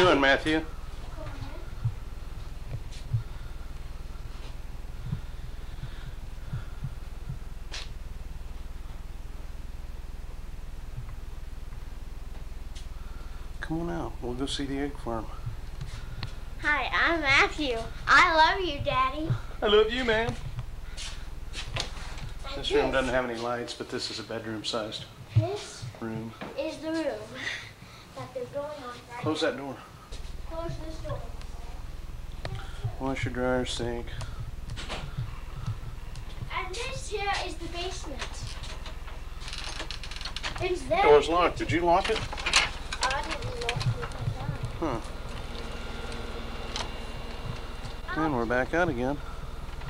doing, Matthew? Come on out. We'll go see the egg farm. Hi, I'm Matthew. I love you, Daddy. I love you, man. This room doesn't have any lights, but this is a bedroom-sized This room. is the room that they're going on right Close that door. Close this door. Wash your dryer, sink. And this here is the basement. It's there. Door's locked. Did you lock it? I didn't lock it. Huh. And we're back out again.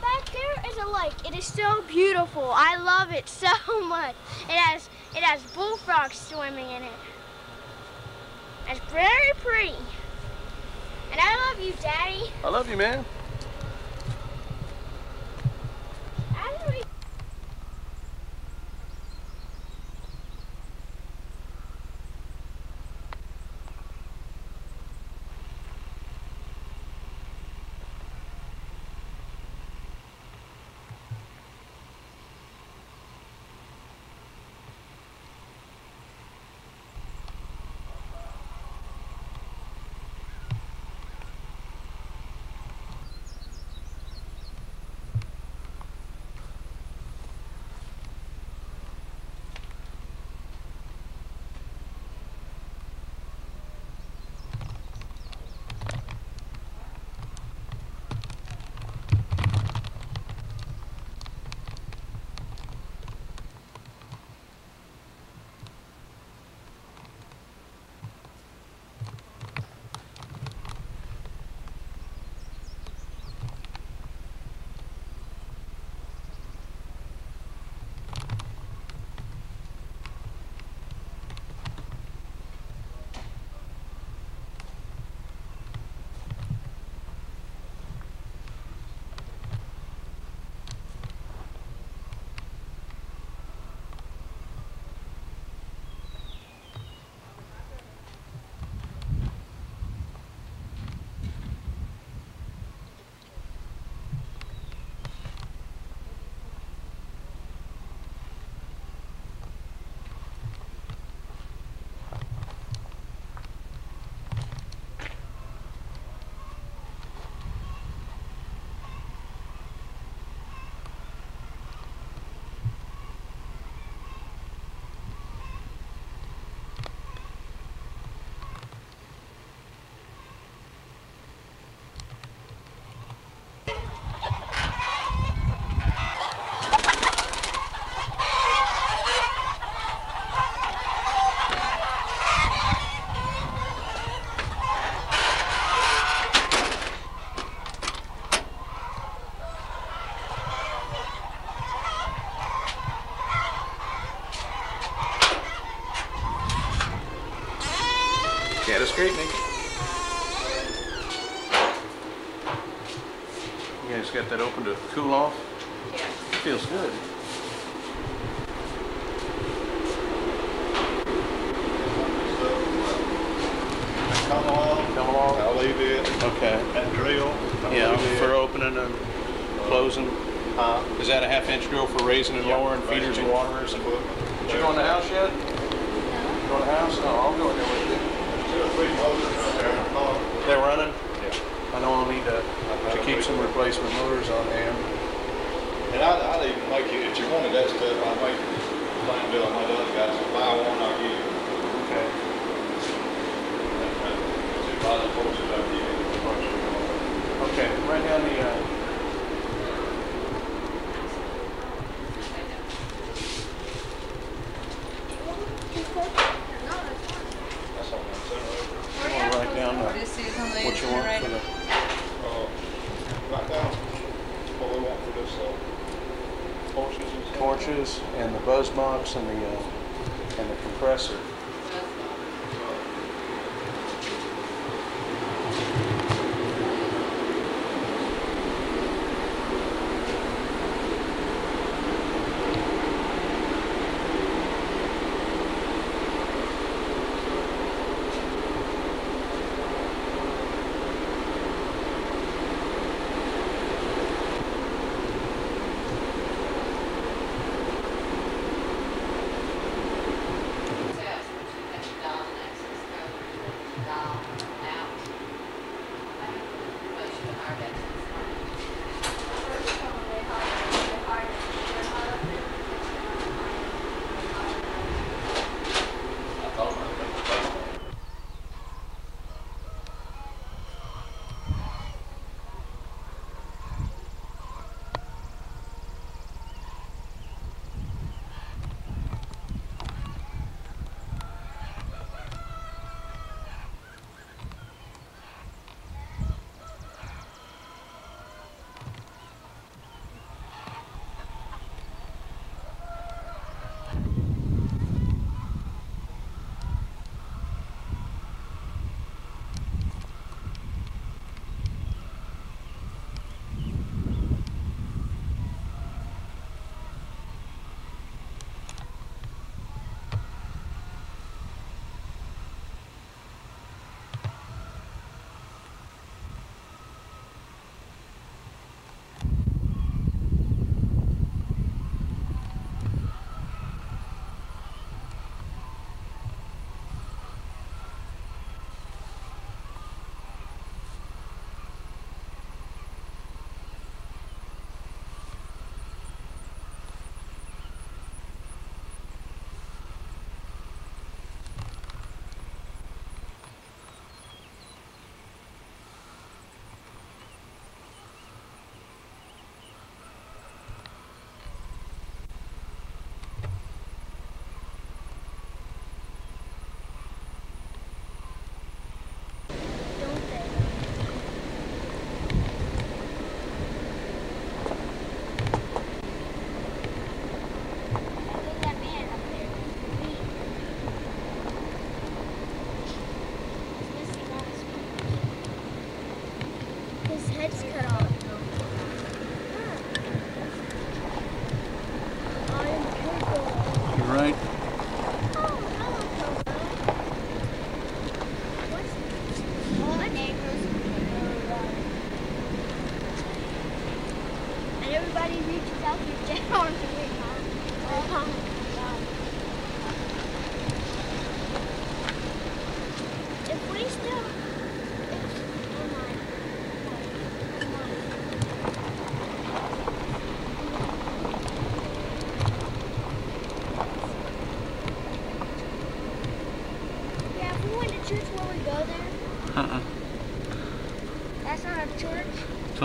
Back there is a lake. It is so beautiful. I love it so much. It has it has bullfrogs swimming in it. It's very pretty. You, Daddy. I love you, man. Is that a half inch drill for raising and lowering feeders and waterers? And Did you go in the house yet? Go in the house? No, I'll go in there with you. Two or three motors out there, huh? They're running? Yeah. I know I'll need to, to keep some replacement motors on hand. And I'd, I'd even make you, if you wanted that stuff, I'd make the same deal I made the other guys, buy one, I'll give you. Okay. that- that- Two thousand horses, I'll give you. the bunch of them. Okay, right down the, uh, That's all I'm saying. I'll write down uh, This is on the what you want right. for the, Uh, Right down, what we want for this, uh, horses and stuff. torches and the and the, uh, and the compressor.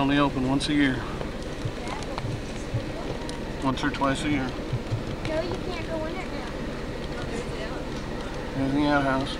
Only open once a year. Once or twice a year. No, you can't go in it now. There's the outhouse.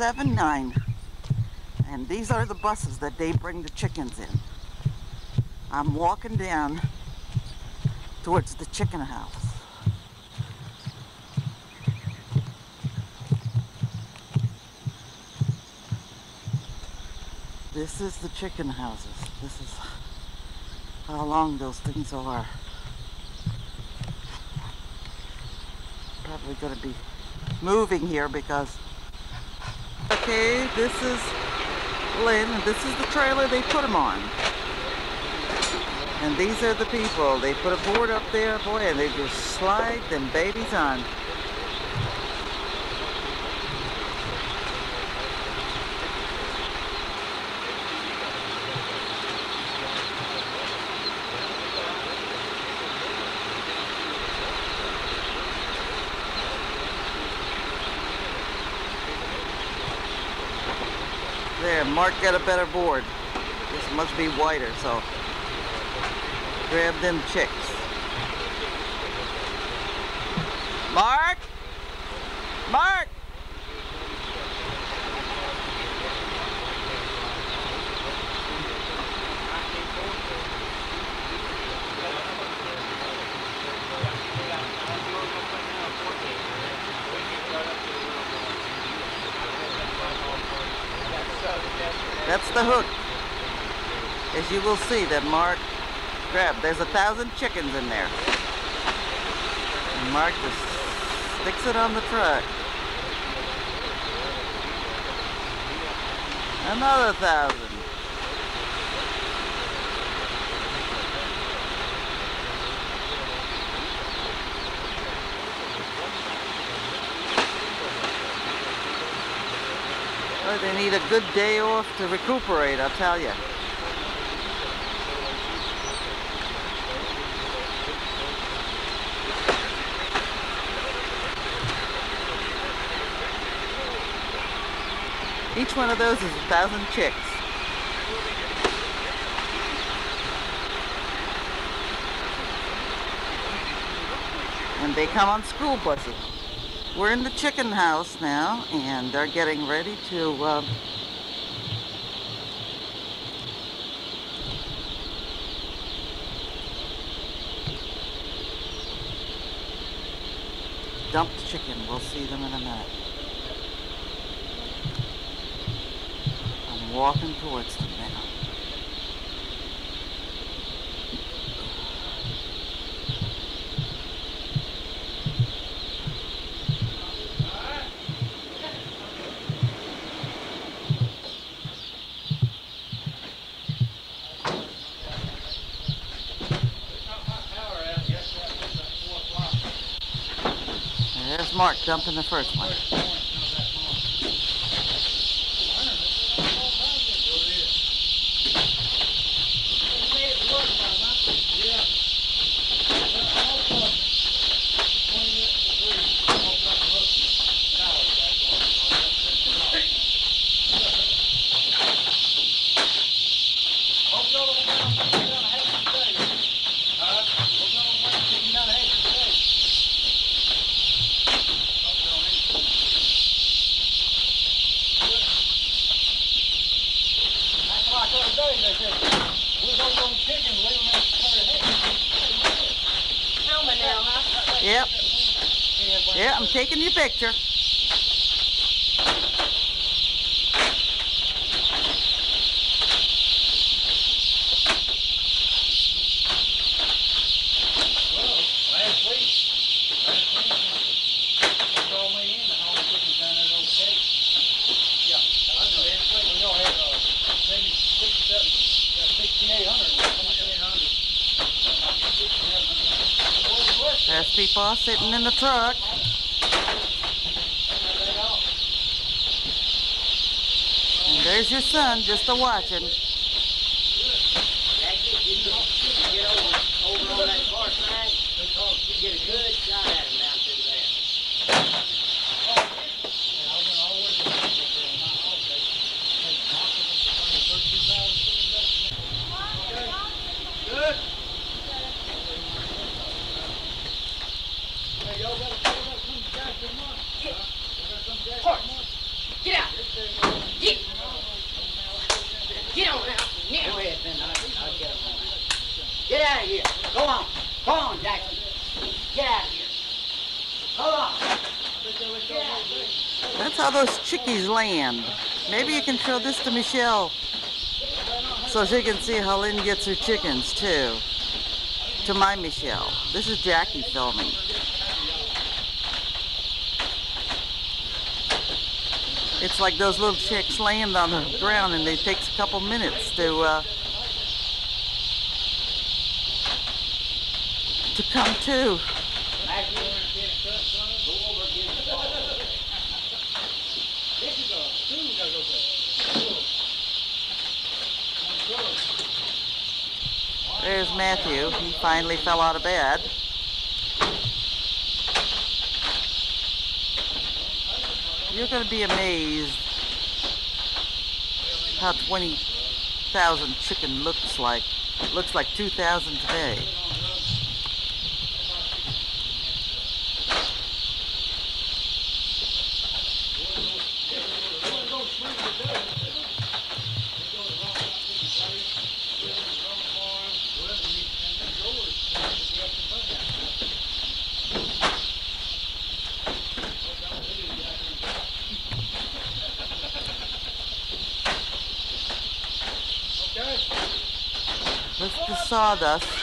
79. And these are the buses that they bring the chickens in. I'm walking down towards the chicken house. This is the chicken houses. This is how long those things are. Probably going to be moving here because Okay, this is Lynn, this is the trailer they put them on. And these are the people. They put a board up there, boy, and they just slide them babies on. There, Mark got a better board. This must be wider, so grab them chicks. Mark! That's the hook. As you will see that Mark grabbed. There's a thousand chickens in there. And Mark just sticks it on the truck. Another thousand. They need a good day off to recuperate, I'll tell you. Each one of those is a thousand chicks. And they come on school buses. We're in the chicken house now, and they're getting ready to uh, dump the chicken. We'll see them in a minute. I'm walking towards them now. in the first one. Helmet now, huh? Yep. Yeah, I'm taking your picture. Last week, last week, he called me in, the whole chicken down there at Old Cake. Yeah, I know, last week, we all had, uh, maybe sixty-seven, sixty-eight hundred, sixty-eight hundred. There's people sitting in the truck. And there's your son just a watching. Get over, over on that far side, you get a good shot at him down through there. Good. Get out. Get. Get on now. Go ahead, Ben. I'll, I'll get him on that. Get out of here. Go on. Go on, Jackson. Get out of here. Hold on. Get out of here. That's how those chickies land. Maybe you can show this to Michelle so she can see how Lynn gets her chickens too. To my Michelle. This is Jackie filming. It's like those little chicks land on the ground and it takes a couple minutes to uh, to come to. Back here. Go over against the wall. This is a spoon that goes There's Matthew. He finally fell out of bed. You're going to be amazed how 20,000 chicken looks like. Looks like 2,000 today. This is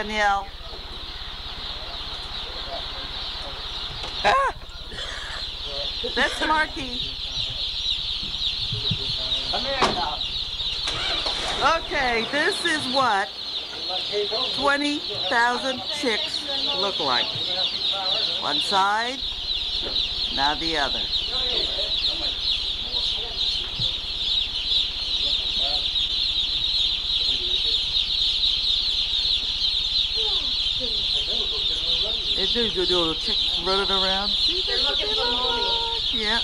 Danielle. Ah! That's Marky. Okay, this is what 20,000 chicks look like. One side, now the other. Do do do little chicks running around. See, they're looking for mommy. Yeah.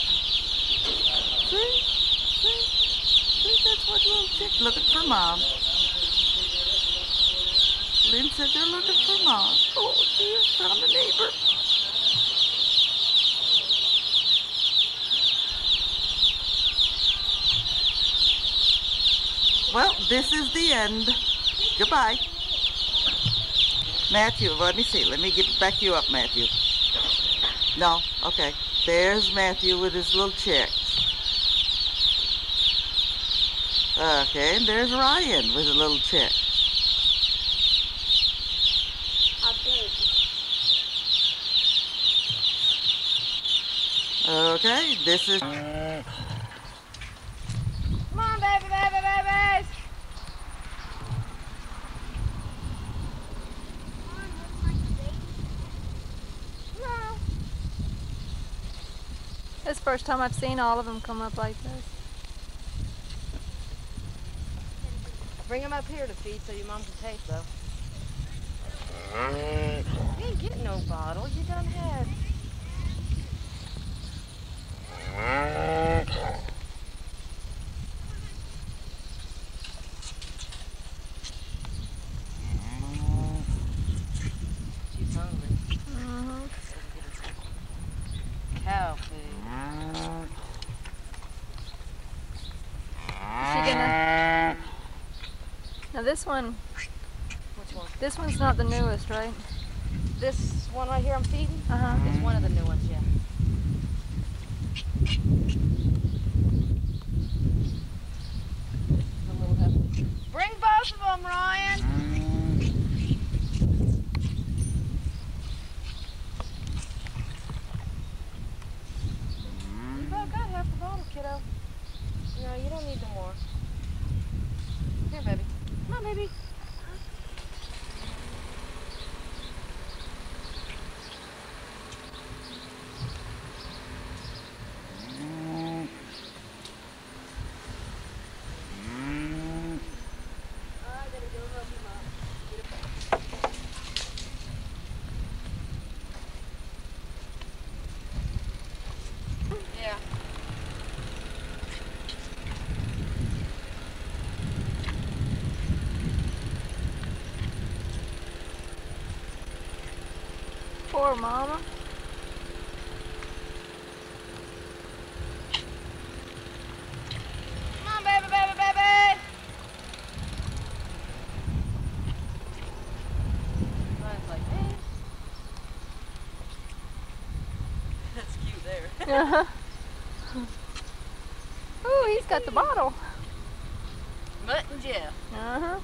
See? See? See, that's what little chicks looking for mom. Lynn said they're looking for mom. Oh dear, found a neighbor. Well, this is the end. Goodbye. Matthew, let me see. Let me get back you up, Matthew. No, okay. There's Matthew with his little chicks. Okay, and there's Ryan with a little chick. A baby. Okay, this is. Uh, Come on, baby, baby, babies. No. This is the first time I've seen all of them come up like this. Bring them up here to feed so your mom can taste them. You ain't getting no bottle. You done had. She's hungry. Mhm. Cow food. Is she gonna? Now this one, Which one? this one's not the newest, right? This one right here I'm feeding? Uh huh. It's one of the new ones, yeah. The little heifer. Bring both of them, Ryan. You about got half the bottle, kiddo. No, you don't need no more. Here, baby. Come on, baby. Yeah. Poor mama. Come on, baby, baby, baby. Ryan's like, eh. That's cute there. Uh huh. Ooh, he's got the bottle. Mutt and Jeff. Uh huh.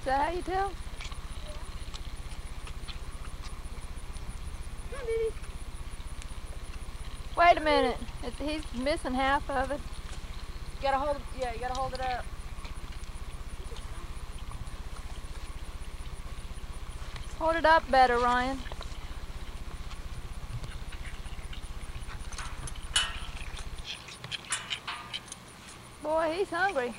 Is that how you tell? Wait a minute. It, he's missing half of it. You gotta hold. Yeah, you gotta hold it up. Hold it up better, Ryan. Boy, he's hungry.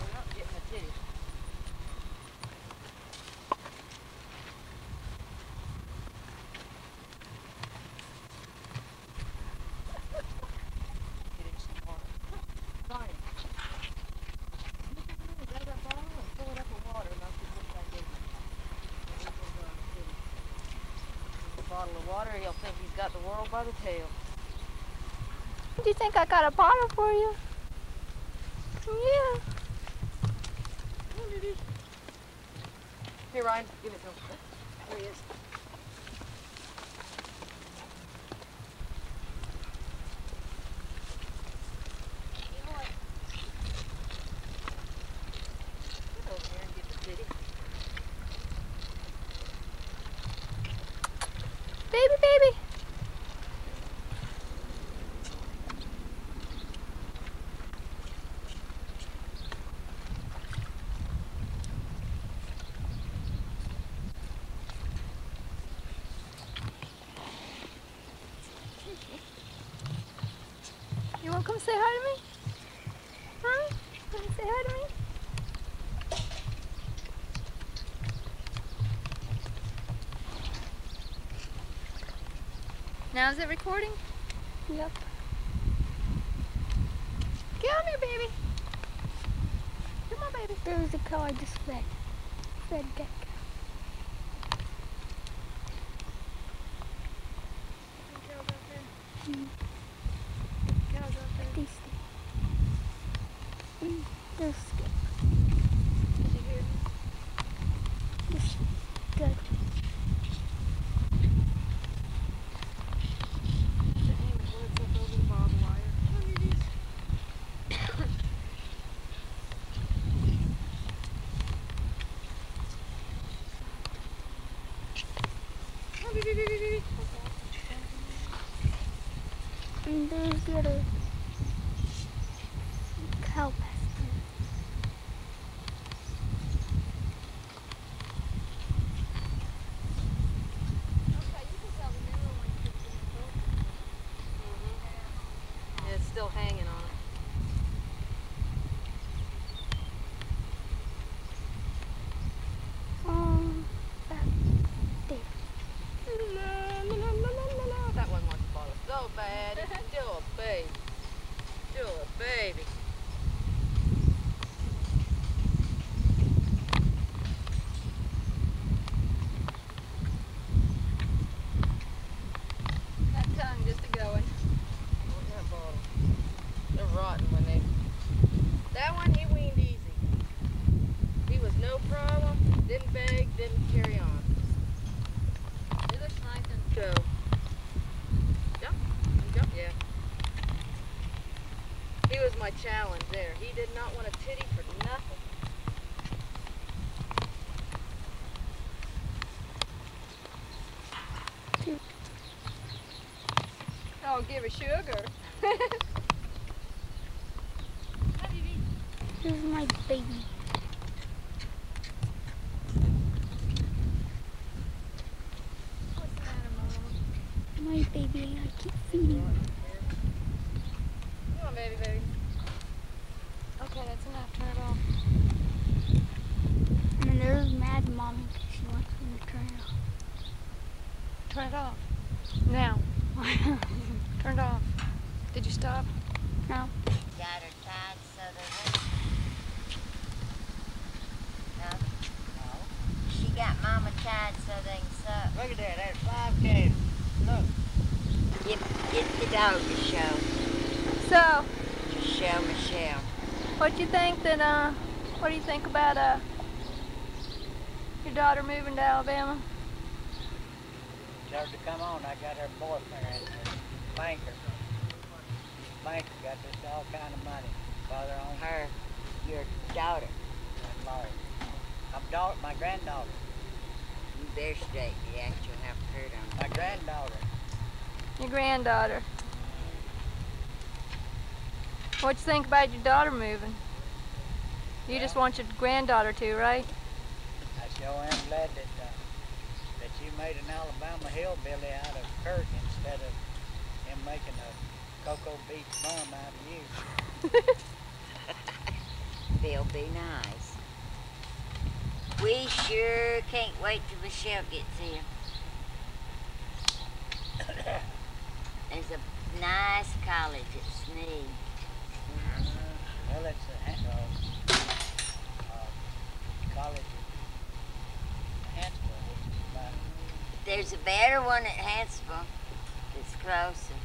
We're not getting a titty. Get it some water. Ryan. Grab that bottle and fill it up with water and I'll just put it back in. And we'll put it on the titty. A bottle water, he'll think he's got the world by the tail. Do you think I got a bottle for you? Yeah. Here, Ryan, give it to him. There he is. Get over here and get the titty. Baby, baby. You want to come say hi to me? Huh? Want to say hi to me? Now is it recording? Yep. Come here, baby. Come on, baby. There was a cow I just fed. Fed that cow. Tasty. Mm, they're scared. Yes, Good. And there's little cow pasture. Yeah, it's still hanging on it. Um, back there. That one wants to bottle so bad. It's still a baby. Still a baby. That tongue just a going. Look at that bottle. They're rotten when they. That one he weaned easy. He was no problem. Didn't beg. Didn't carry on. It looks nice and So. Jump. Jump. Yeah. He was my challenge there. He did not want a titty for nothing. Oh, give her sugar. This is my baby. What's the matter, Mama? My baby, I keep feeding. Come on, baby, baby. enough. Turn it off. And then there's Mad Mommy because she wants me to turn it off. Turn it off. Now. Turn it off. Did you stop? No. Got her tied so they won't. No? No. She got Mama tied so they can suck. Look at that, that's five calves. Look. Get, get the dog to show. So, To show Michelle. what do you think that, uh, what do you think about, uh, your daughter moving to Alabama? Tell her to come on, I got her boyfriend, a banker. Banker got this all kind of money. Father on her, Her, your daughter. and Lloyd. I'm daughter, my granddaughter. You better straight. You actually have hurt on My granddaughter. Your granddaughter. What you think about your daughter moving? You just want your granddaughter to, right? I sure am glad that, uh, that you made an Alabama hillbilly out of Kurt instead of him making a Cocoa Beach bum out of you. They'll be nice. We sure can't wait till Michelle gets here. There's a nice college at Snead. Well, it's a ha- uh, uh, college in Huntsville, which is about, There's a better one at Huntsville that's closer.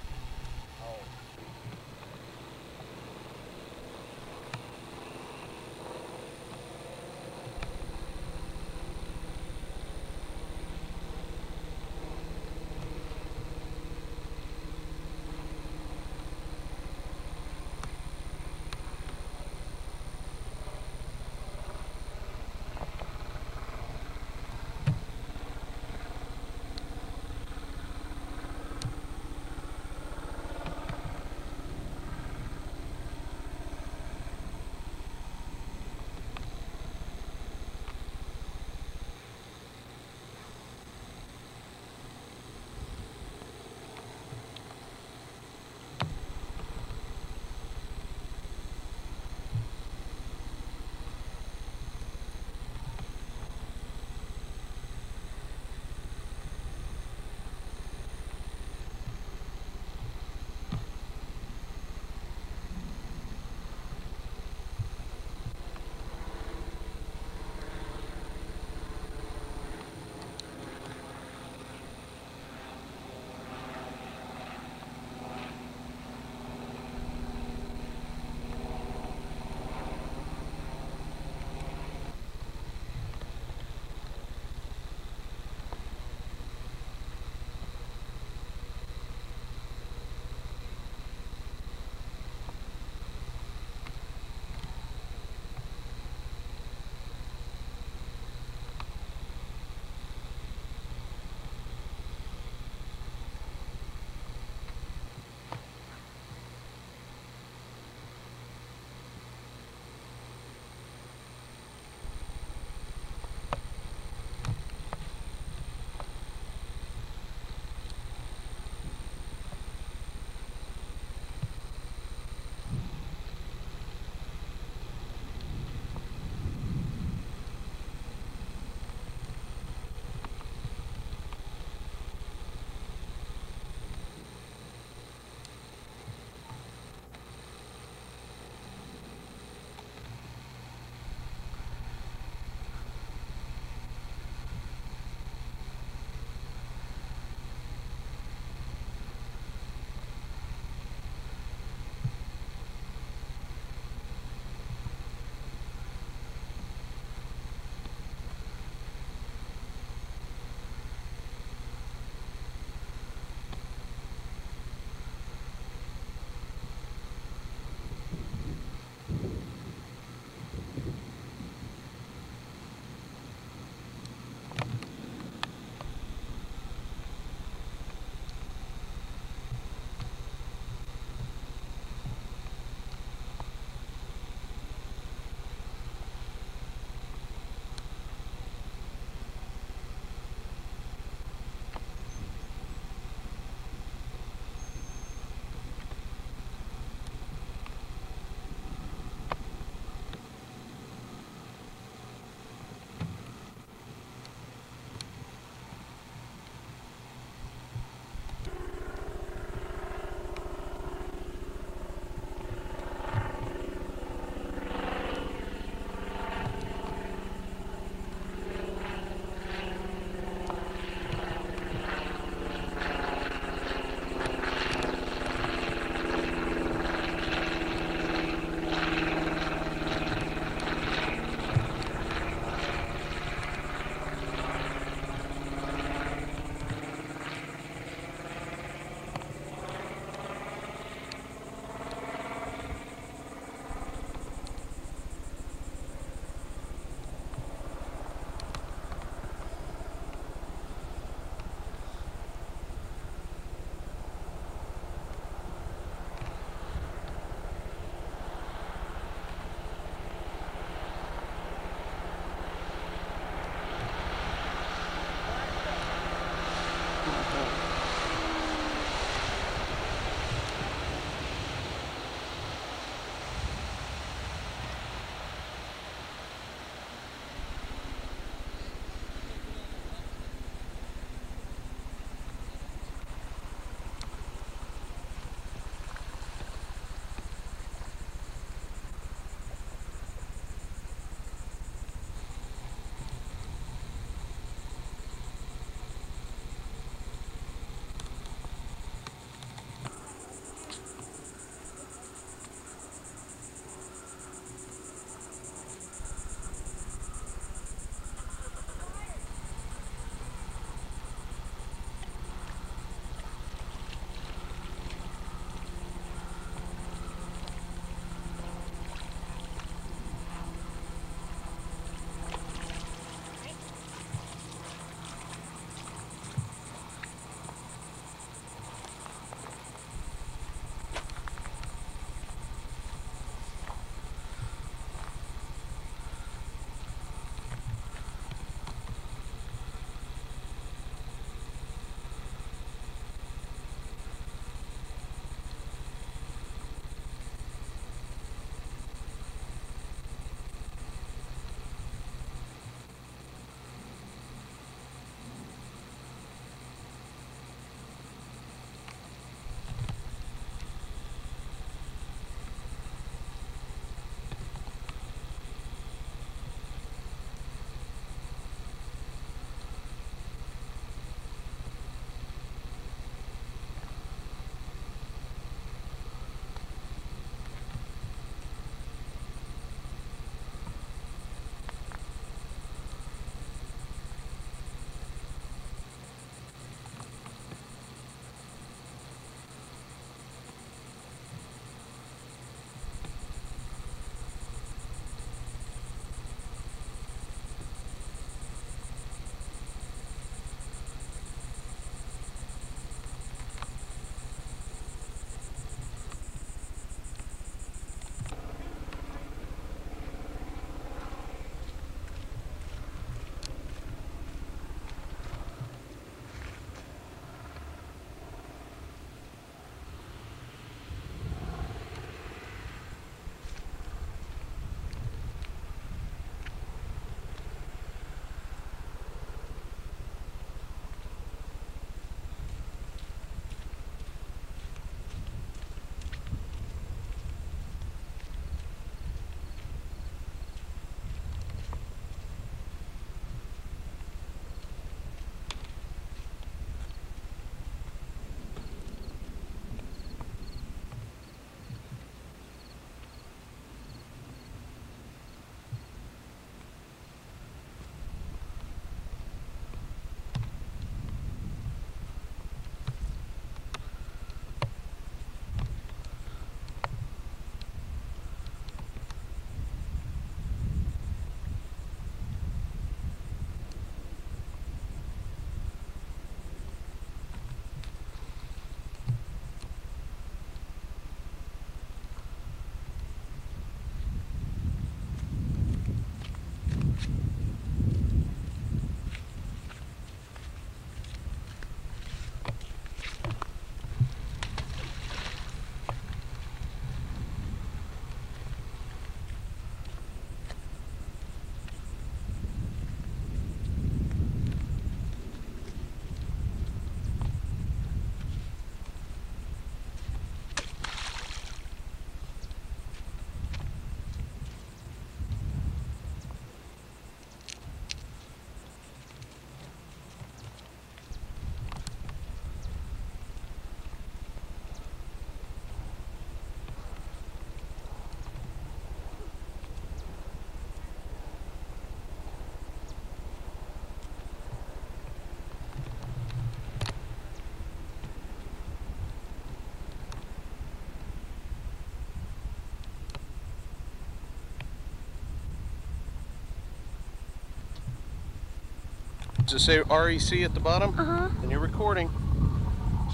Does it say REC at the bottom? Uh huh. And you're recording.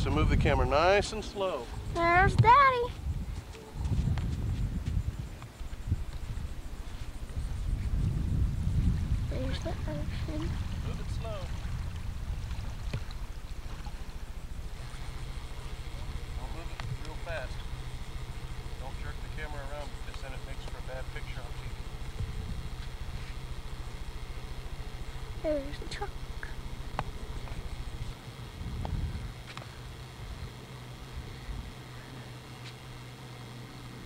So move the camera nice and slow. There's Daddy. There's the ocean. Move it slow. Don't move it real fast. Don't jerk the camera around because then it makes for a bad picture on TV. There's the truck.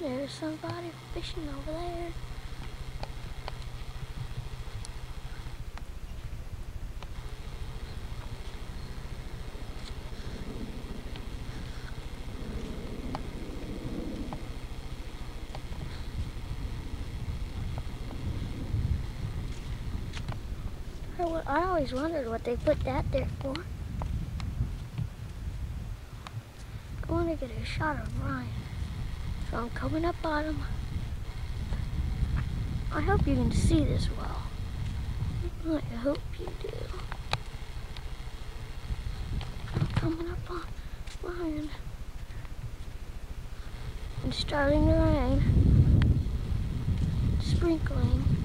There's somebody fishing over there. I always wondered what they put that there for. I want to get a shot of Ryan. So I'm coming up him. I hope you can see this well. I hope you do. I'm coming up on Ryan. It's starting to rain. Sprinkling.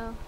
Oh.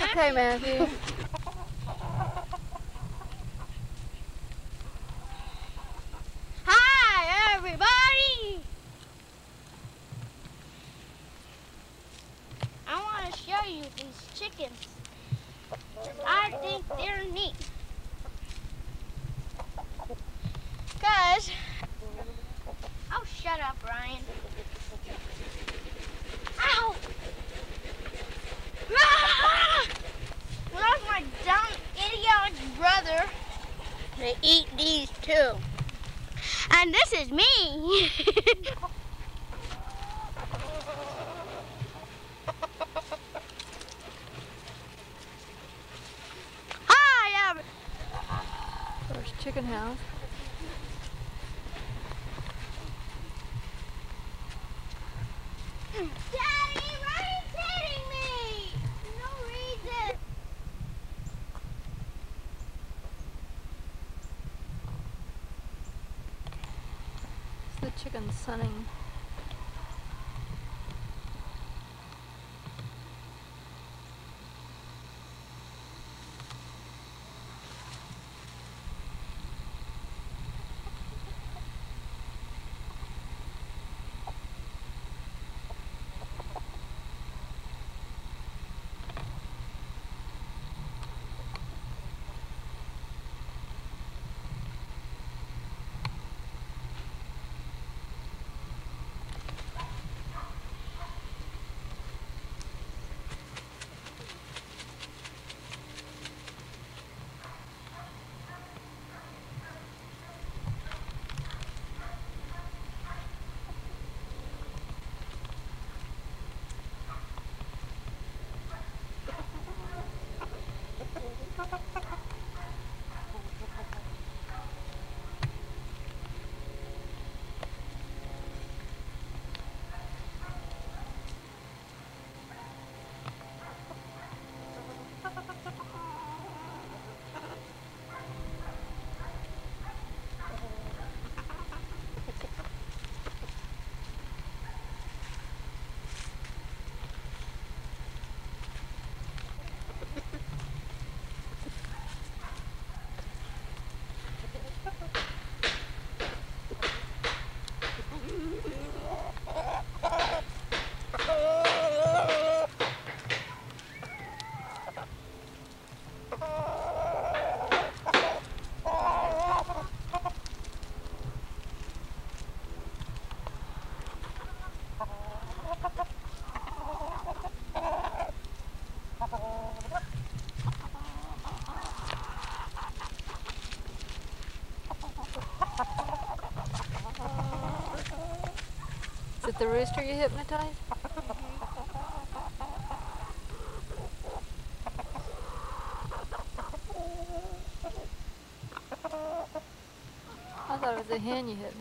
Okay, Matthew. Hi, everybody. I want to show you these chickens. 'cause I think they're neat. Cause, oh, shut. Ow! Ah! That's my dumb, idiotic brother. They eat these too. And this is me. the rooster you hypnotized? I thought it was a hen you hypnotized.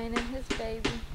Playing in his baby.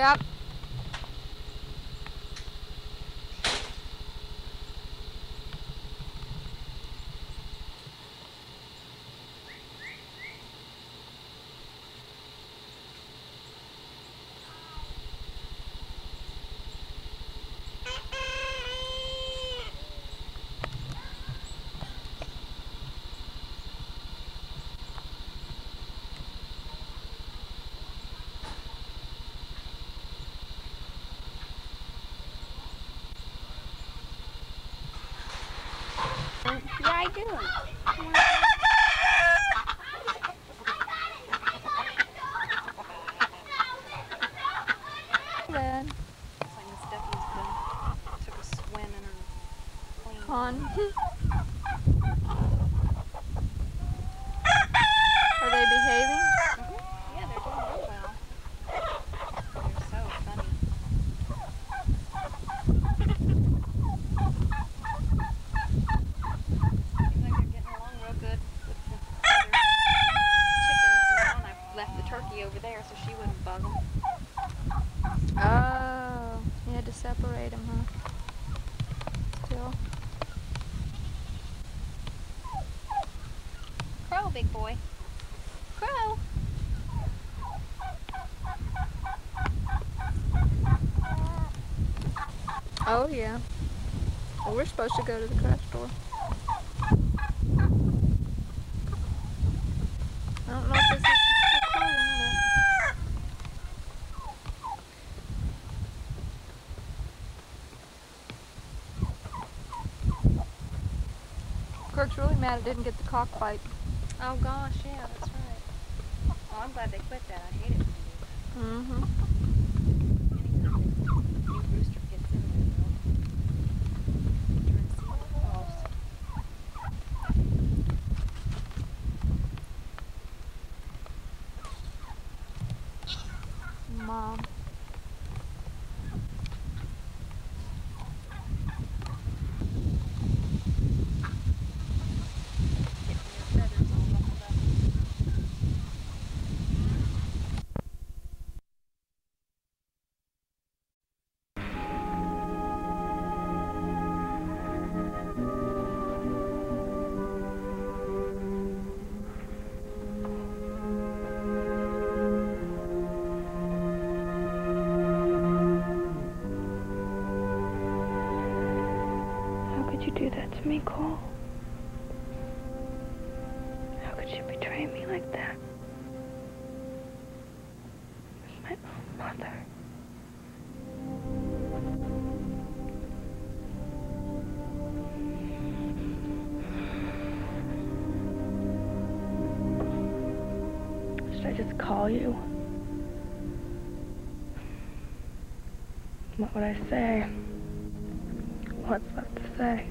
Yep. What are you doing? Took a swim in clean. con. Are they behaving? Yeah, they're doing real well. They're so funny. Seems like they're getting along real good with the other chickens now, and I've left the turkey over there so she wouldn't bug them. Oh, you had to separate them, huh? Still. Crow, big boy. Crow. Oh yeah. Well, we're supposed to go to the craft store. I don't know if this is recording, but Kirk's really mad I didn't get the cockfight. Oh gosh, yeah, that's right. Well, I'm glad they quit that. I hate it when they do that. Mm-hmm. What I say? What's left to say?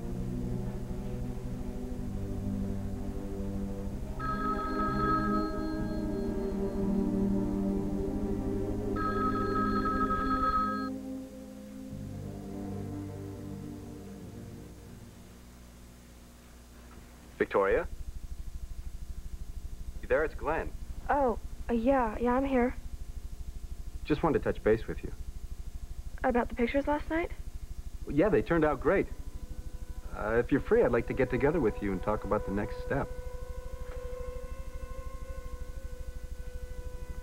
Victoria? You there? It's Glenn. Oh, uh, yeah, yeah, I'm here. Just wanted to touch base with you. About the pictures last night? Yeah, they turned out great. Uh, if you're free, I'd like to get together with you and talk about the next step.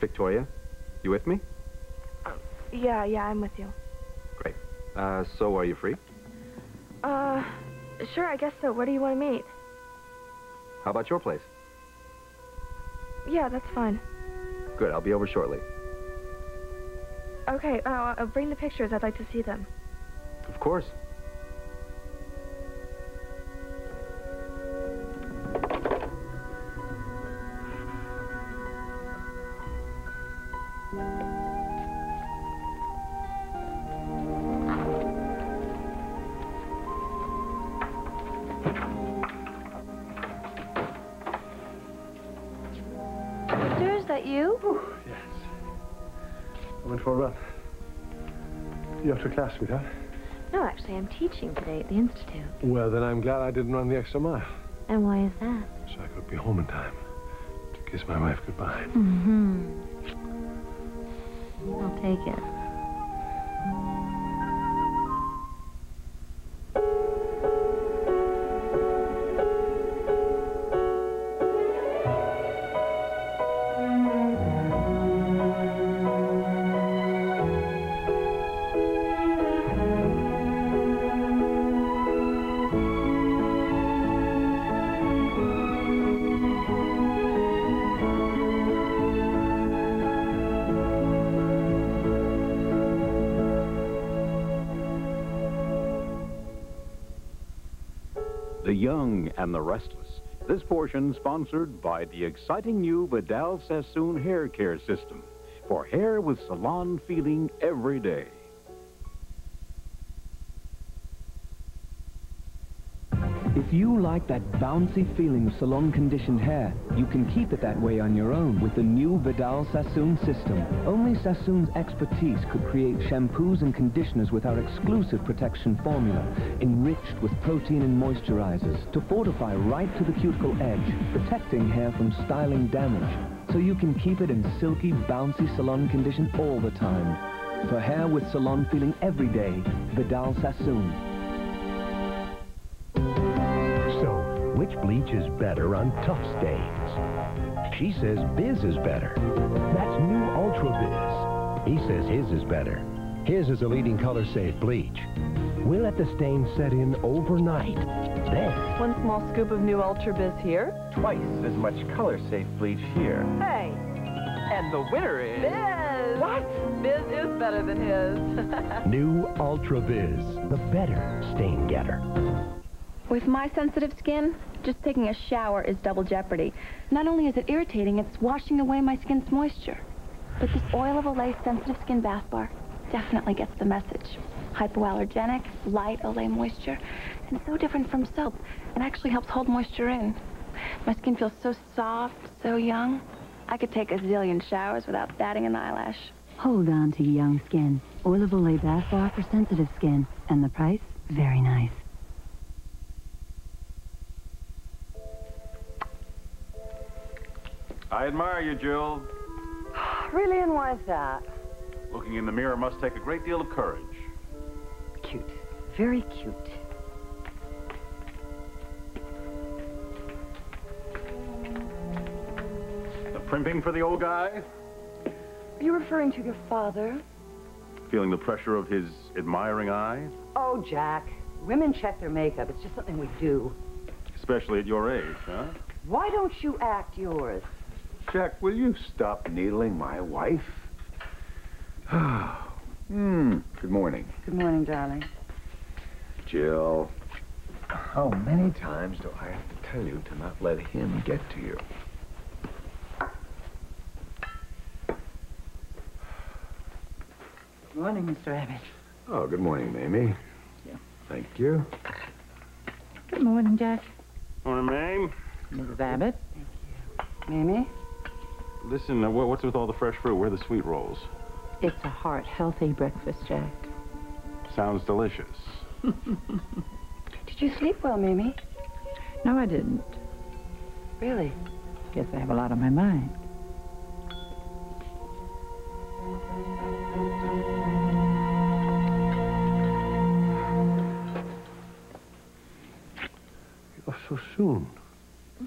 Victoria, you with me? Yeah, yeah, I'm with you. Great. Uh, so are you free? Uh, Sure, I guess so. Where do you want to meet? How about your place? Yeah, that's fine. Good, I'll be over shortly. Okay, uh, bring the pictures. I'd like to see them. Of course. Class, sweetheart? No, actually, I'm teaching today at the Institute. Well, then I'm glad I didn't run the extra mile, And why is that? so I could be home in time to kiss my wife goodbye. Mm-hmm. I'll take it. The Young and the Restless. This portion sponsored by the exciting new Vidal Sassoon Hair Care System for hair with salon feeling every day. You like that bouncy feeling of salon-conditioned hair, you can keep it that way on your own with the new Vidal Sassoon system. Only Sassoon's expertise could create shampoos and conditioners with our exclusive protection formula, enriched with protein and moisturizers to fortify right to the cuticle edge, protecting hair from styling damage, so you can keep it in silky, bouncy salon condition all the time. For hair with salon feeling every day, Vidal Sassoon. Bleach is better on tough stains? She says Biz is better. That's new Ultra Biz. He says his is better. His is a leading color-safe bleach. We'll let the stain set in overnight. Then, One small scoop of new Ultra Biz here. Twice as much color-safe bleach here. Hey. And the winner is... Biz! What? Biz is better than his. new Ultra Biz, the better stain getter. With my sensitive skin, just taking a shower is double jeopardy. Not only is it irritating, it's washing away my skin's moisture. But this Oil of Olay sensitive skin bath bar definitely gets the message. Hypoallergenic, light Olay moisture, and so different from soap, and actually helps hold moisture in. My skin feels so soft, so young. I could take a zillion showers without batting an eyelash. Hold on to young skin. Oil of Olay Bath Bar for sensitive skin. And the price? Very nice. I admire you, Jill. really, and why is that? Looking in the mirror must take a great deal of courage. Cute. Very cute. The primping for the old guy? Are you referring to your father? Feeling the pressure of his admiring eye? Oh, Jack. Women check their makeup. It's just something we do. Especially at your age, huh? Why don't you act yours? Jack, will you stop needling my wife? Hmm. Good morning. Good morning, darling. Jill, how many times do I have to tell you to not let him get to you? Good morning, Mr. Abbott. Oh, good morning, Mamie. Yeah. Thank you. Good morning, Jack. Morning, Mame. Mrs. Abbott. Thank you. Mamie? Listen, uh, what's with all the fresh fruit? Where are the sweet rolls? It's a heart-healthy breakfast, Jack. Sounds delicious. Did you sleep well, Mamie? No, I didn't. Really? Guess I have a lot on my mind. Oh, so soon.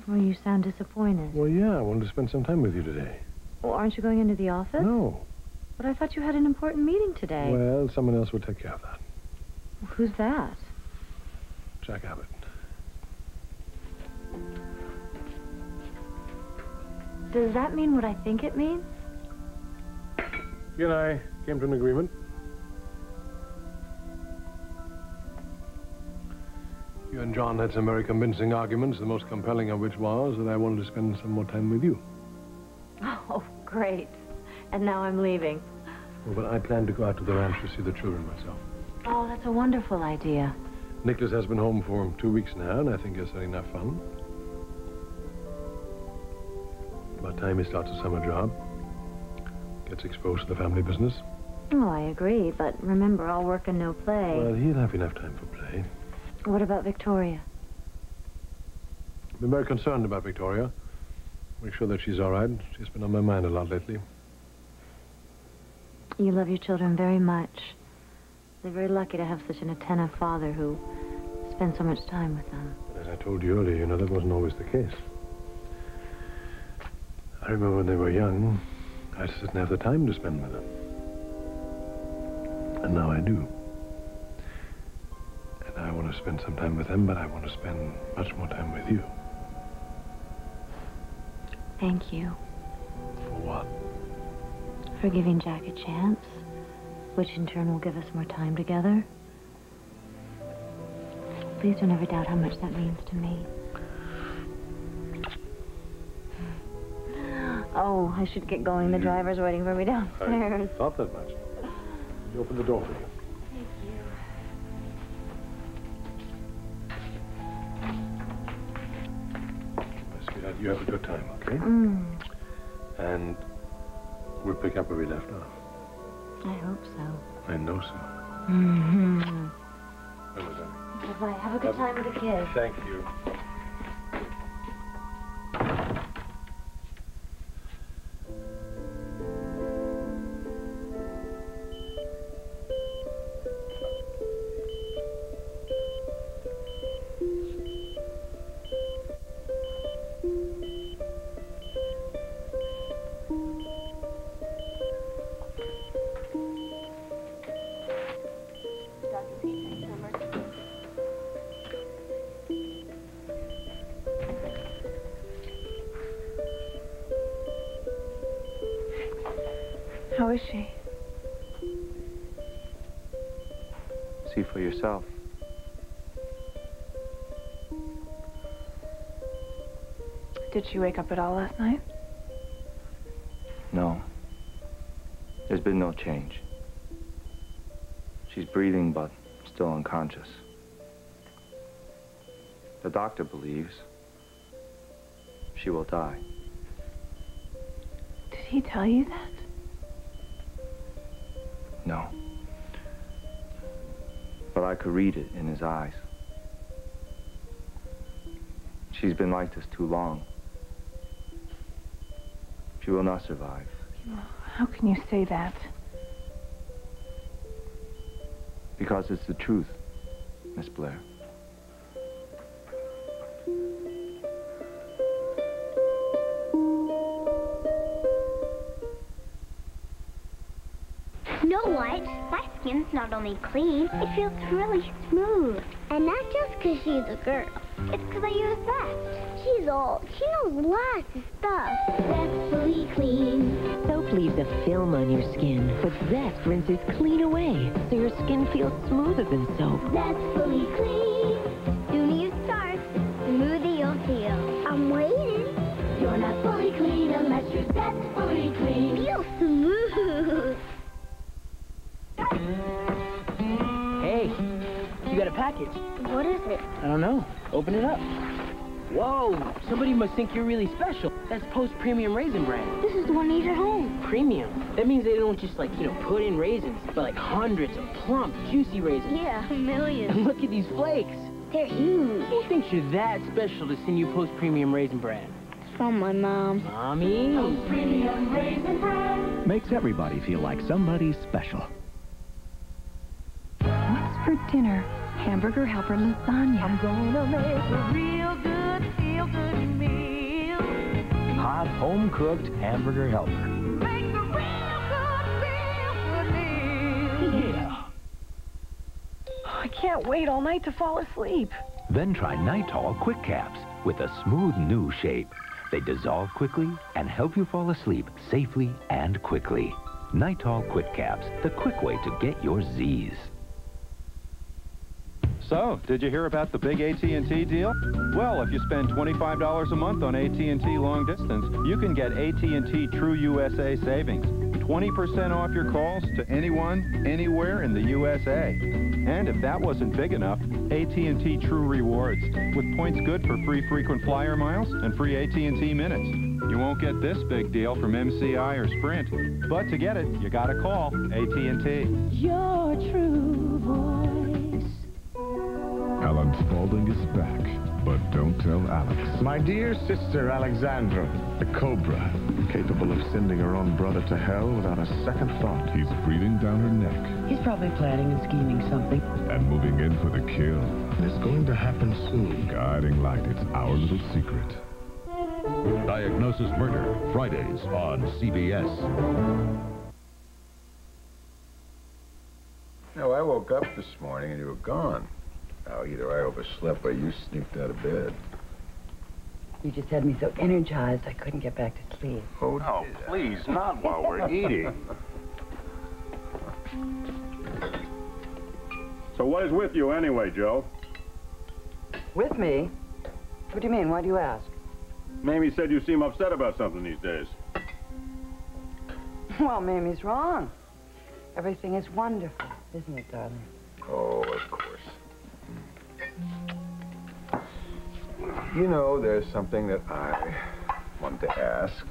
Well, you sound disappointed. Well, yeah, I wanted to spend some time with you today. Well, aren't you going into the office? No. But I thought you had an important meeting today. Well, someone else will take care of that. Well, who's that? Jack Abbott. Does that mean what I think it means? You and I came to an agreement. You and John had some very convincing arguments, the most compelling of which was that I wanted to spend some more time with you. Oh, great. And now I'm leaving. Well, but I plan to go out to the ranch to see the children myself. Oh, that's a wonderful idea. Nicholas has been home for two weeks now, and I think he's had enough fun. About time he starts a summer job. Gets exposed to the family business. Oh, I agree, but remember, all work and no play. Well, he'll have enough time for play. What about Victoria? I've been very concerned about Victoria. Make sure that she's all right. She's been on my mind a lot lately. You love your children very much. They're very lucky to have such an attentive father who spends so much time with them. But as I told you earlier, you know, that wasn't always the case. I remember when they were young, I just didn't have the time to spend with them. And now I do. I want to spend some time with them, but I want to spend much more time with you. Thank you For what? for giving Jack a chance, which in turn will give us more time together. Please don't ever doubt how much that means to me. Oh, I should get going. The driver's waiting for me downstairs. I thought that much. You open the door for you. You have a good time, okay? Mm, And we'll pick up where we left off. I hope so. I know so. Mm-hmm. Bye-bye. Have a good time with the kids. Thank you. Did she wake up at all last night? No. There's been no change. She's breathing, but still unconscious. The doctor believes she will die. Did he tell you that? No. But I could read it in his eyes. She's been like this too long. She will not survive. How can you say that? Because it's the truth, Miss Blair. You know what? My skin's not only clean, it feels really smooth. And not just because she's a girl. It's because I use Zest. She's old. She knows lots of stuff. Zest fully clean. Soap leaves a film on your skin, but Zest rinses clean away, so your skin feels smoother than soap. Zest fully clean. Soon you start, smoother you'll feel. I'm waiting. You're not fully clean unless you're Zest fully clean. Feel smooth. Hey, you got a package. What is it? I don't know. Open it up. Whoa, somebody must think you're really special. That's Post Premium Raisin Bran. This is the one you eat at home. Premium. That means they don't just like, you know, put in raisins, but like hundreds of plump, juicy raisins. Yeah, millions. And look at these flakes. They're huge. Who thinks you're that special to send you Post Premium Raisin Bran? From my mom. Mommy? Premium raisin bran. Makes everybody feel like somebody special. What's for dinner? Hamburger helper lasagna. Hot, home-cooked hamburger helper. Make a real good, feel good meal. Yeah. I can't wait all night to fall asleep. Then try Nytol Quick Caps with a smooth new shape. They dissolve quickly and help you fall asleep safely and quickly. Nytol Quick Caps, the quick way to get your Z's. So, did you hear about the big AT&T deal? Well, if you spend $25 a month on AT&T long distance, you can get AT&T True USA savings. 20% off your calls to anyone, anywhere in the USA. And if that wasn't big enough, AT&T True Rewards, with points good for free frequent flyer miles and free AT&T minutes. You won't get this big deal from MCI or Sprint, but to get it, you gotta call AT&T. Your true voice. Alan Spaulding is back, but don't tell Alex. My dear sister Alexandra, the Cobra, capable of sending her own brother to hell without a second thought. He's breathing down her neck He's probably planning and scheming something. and moving in for the kill. It's going to happen soon. Guiding light, it's our little secret. Diagnosis Murder, Fridays on CBS. No, I woke up this morning and you were gone. Now, either I overslept or you sneaked out of bed. You just had me so energized I couldn't get back to sleep. Oh, no, please, not while we're eating. So what is with you anyway, Joe? With me? What do you mean? Why do you ask? Mamie said you seem upset about something these days. Well, Mamie's wrong. Everything is wonderful, isn't it, darling? Oh, of course. You know, there's something that I want to ask.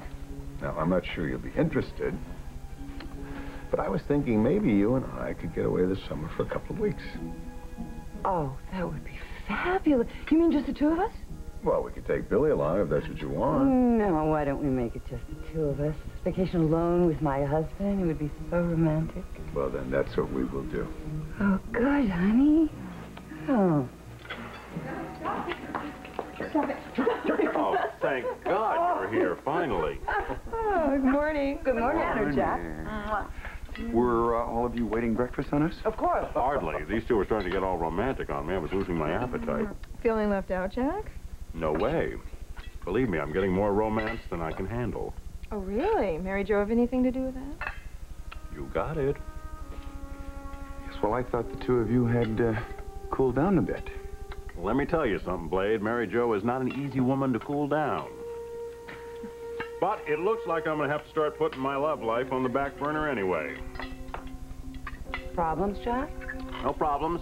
Now, I'm not sure you'll be interested, but I was thinking maybe you and I could get away this summer for a couple of weeks. Oh, that would be fabulous. You mean just the two of us? Well, we could take Billy along if that's what you want. No, why don't we make it just the two of us? Vacation alone with my husband. It would be so romantic. Well, then that's what we will do. Oh, good, honey. Oh. Oh, thank God you're here, finally. Oh, good morning. Good morning, Aunt Jack. Were uh, all of you waiting breakfast on us? Of course. Hardly. These two were starting to get all romantic on me. I was losing my appetite. Feeling left out, Jack? No way. Believe me, I'm getting more romance than I can handle. Oh, really? Mary Jo have anything to do with that? You got it. Yes, well, I thought the two of you had uh, cooled down a bit. Let me tell you something, Blade. Mary Jo is not an easy woman to cool down. But it looks like I'm going to have to start putting my love life on the back burner anyway. Problems, Jack? No problems,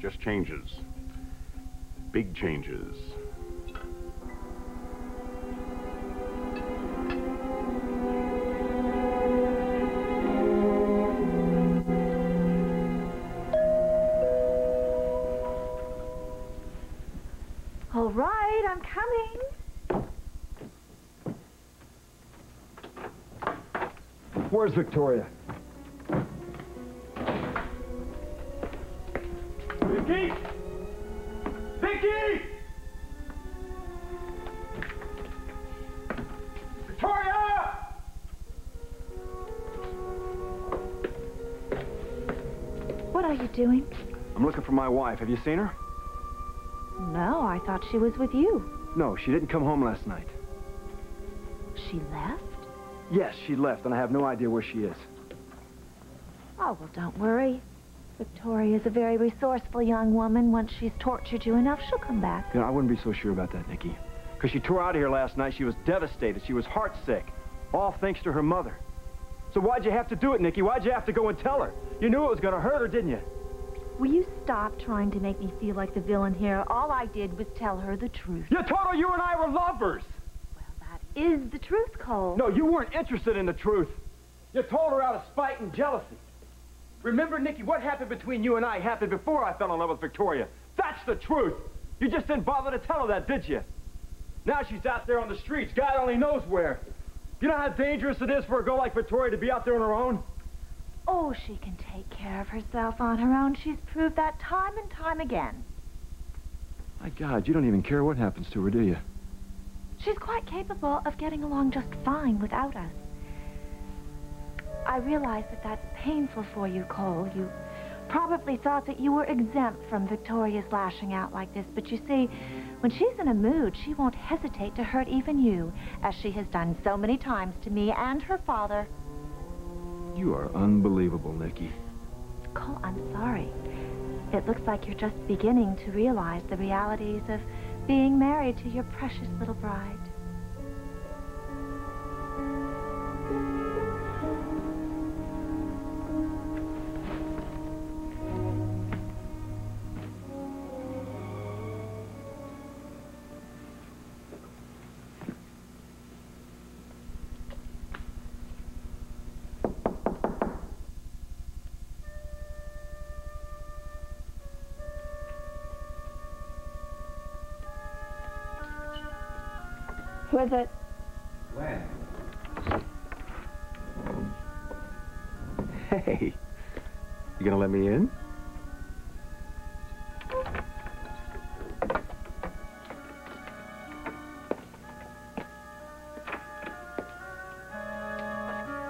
just changes. Big changes. Where's Victoria? Vicky! Vicky! Victoria! What are you doing? I'm looking for my wife. Have you seen her? No, I thought she was with you. No, she didn't come home last night. She left? Yes, she left, and I have no idea where she is. Oh, well, don't worry. Victoria's a very resourceful young woman. Once she's tortured you enough, she'll come back. You know, I wouldn't be so sure about that, Nikki. Because she tore out of here last night. She was devastated. She was heartsick. All thanks to her mother. So why'd you have to do it, Nikki? Why'd you have to go and tell her? You knew it was going to hurt her, didn't you? Will you stop trying to make me feel like the villain here? All I did was tell her the truth. You told her you and I were lovers. Is the truth, Cole? No, you weren't interested in the truth. You told her out of spite and jealousy. Remember, Nikki, what happened between you and I happened before I fell in love with Victoria. That's the truth. You just didn't bother to tell her that, did you? Now she's out there on the streets, God only knows where. You know how dangerous it is for a girl like Victoria to be out there on her own? Oh, she can take care of herself on her own. She's proved that time and time again. My God, you don't even care what happens to her, do you? She's quite capable of getting along just fine without us. I realize that that's painful for you, Cole. You probably thought that you were exempt from Victoria's lashing out like this, but you see, when she's in a mood, she won't hesitate to hurt even you, as she has done so many times to me and her father. You are unbelievable, Nikki. Cole, I'm sorry. It looks like you're just beginning to realize the realities of being married to your precious little bride. Who is it? Len. Hey, you gonna let me in?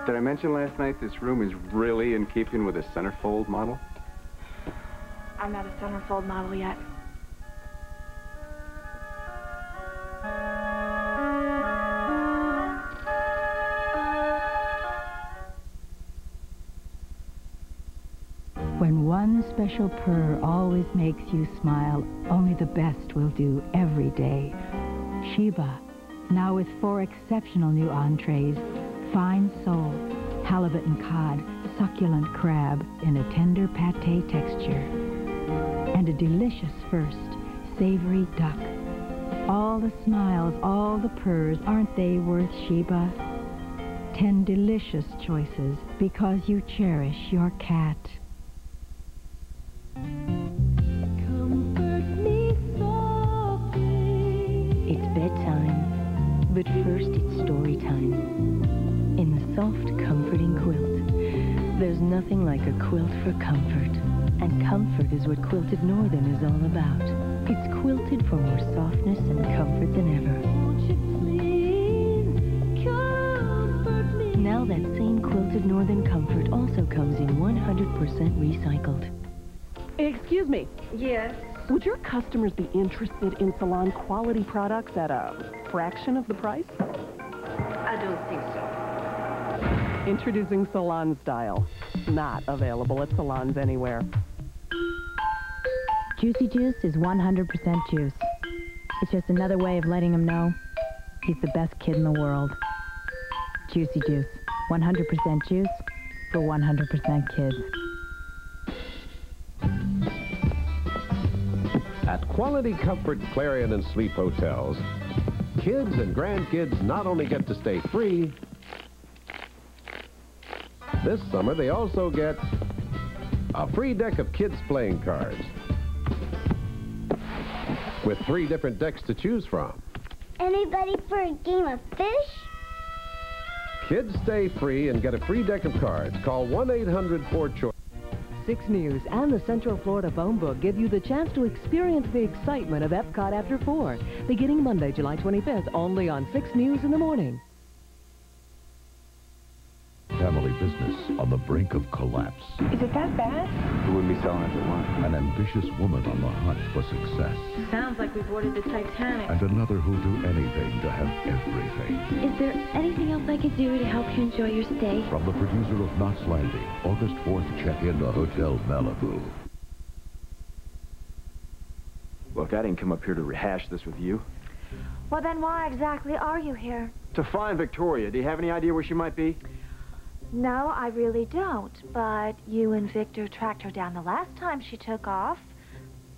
Did I mention last night this room is really in keeping with a centerfold model? I'm not a centerfold model yet. Special purr always makes you smile, only the best will do every day. Sheba, now with four exceptional new entrees, fine sole, halibut and cod, succulent crab in a tender pate texture, and a delicious first, savory duck. All the smiles, all the purrs, aren't they worth Sheba? Ten delicious choices because you cherish your cat. But first it's story time. In the soft, comforting quilt, there's nothing like a quilt for comfort. And comfort is what Quilted Northern is all about. It's quilted for more softness and comfort than ever. Now that same Quilted Northern comfort also comes in 100% recycled. Excuse me. Yes. Would your customers be interested in salon quality products at a fraction of the price? I don't think so. Introducing Salon Style. Not available at salons anywhere. Juicy Juice is 100% juice. It's just another way of letting him know he's the best kid in the world. Juicy Juice. 100% juice for 100% kids. At Quality Comfort Clarion and Sleep Hotels, kids and grandkids not only get to stay free, this summer they also get a free deck of kids playing cards with three different decks to choose from. Anybody for a game of fish? Kids stay free and get a free deck of cards. Call 1-800-4-CHOICE. Six News and the Central Florida Phone Book give you the chance to experience the excitement of Epcot After 4, beginning Monday, July 25th, only on 6 News in the morning. Family business on the brink of collapse. Is it that bad? Who would be selling it for one? An ambitious woman on the hunt for success. Sounds like we've boarded the Titanic. And another who'll do anything to have everything. Is there anything else I could do to help you enjoy your stay? From the producer of Knots Landing, August 4th, check in to Hotel Malibu. Look, I didn't come up here to rehash this with you. Well, then why exactly are you here? To find Victoria. Do you have any idea where she might be? No, I really don't. But you and Victor tracked her down the last time she took off.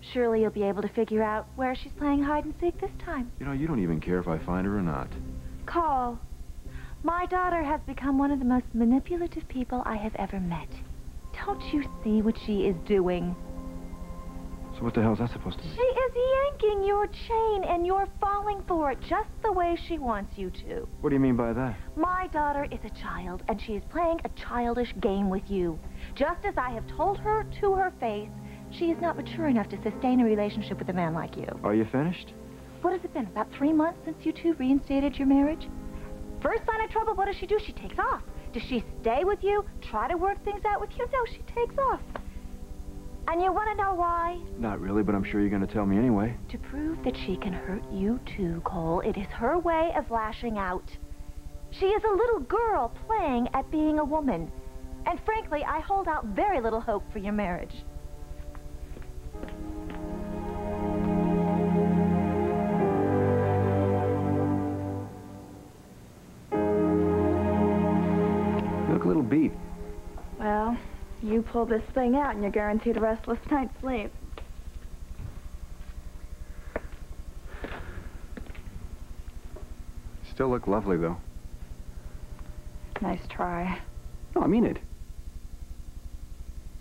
Surely you'll be able to figure out where she's playing hide and seek this time. You know, you don't even care if I find her or not. Cole, my daughter has become one of the most manipulative people I have ever met. Don't you see what she is doing? So what the hell is that supposed to mean? She is yanking your chain and you're falling for it just the way she wants you to. What do you mean by that? My daughter is a child and she is playing a childish game with you. Just as I have told her to her face, she is not mature enough to sustain a relationship with a man like you. Are you finished? What has it been, about three months since you two reinstated your marriage? First sign of trouble, what does she do? She takes off. Does she stay with you, try to work things out with you? No, she takes off. And you want to know why? Not really, but I'm sure you're going to tell me anyway. To prove that she can hurt you too, Cole. It is her way of lashing out. She is a little girl playing at being a woman. And frankly, I hold out very little hope for your marriage. You look a little beat. You pull this thing out and you're guaranteed a restless night's sleep. Still look lovely, though. Nice try. No, I mean it.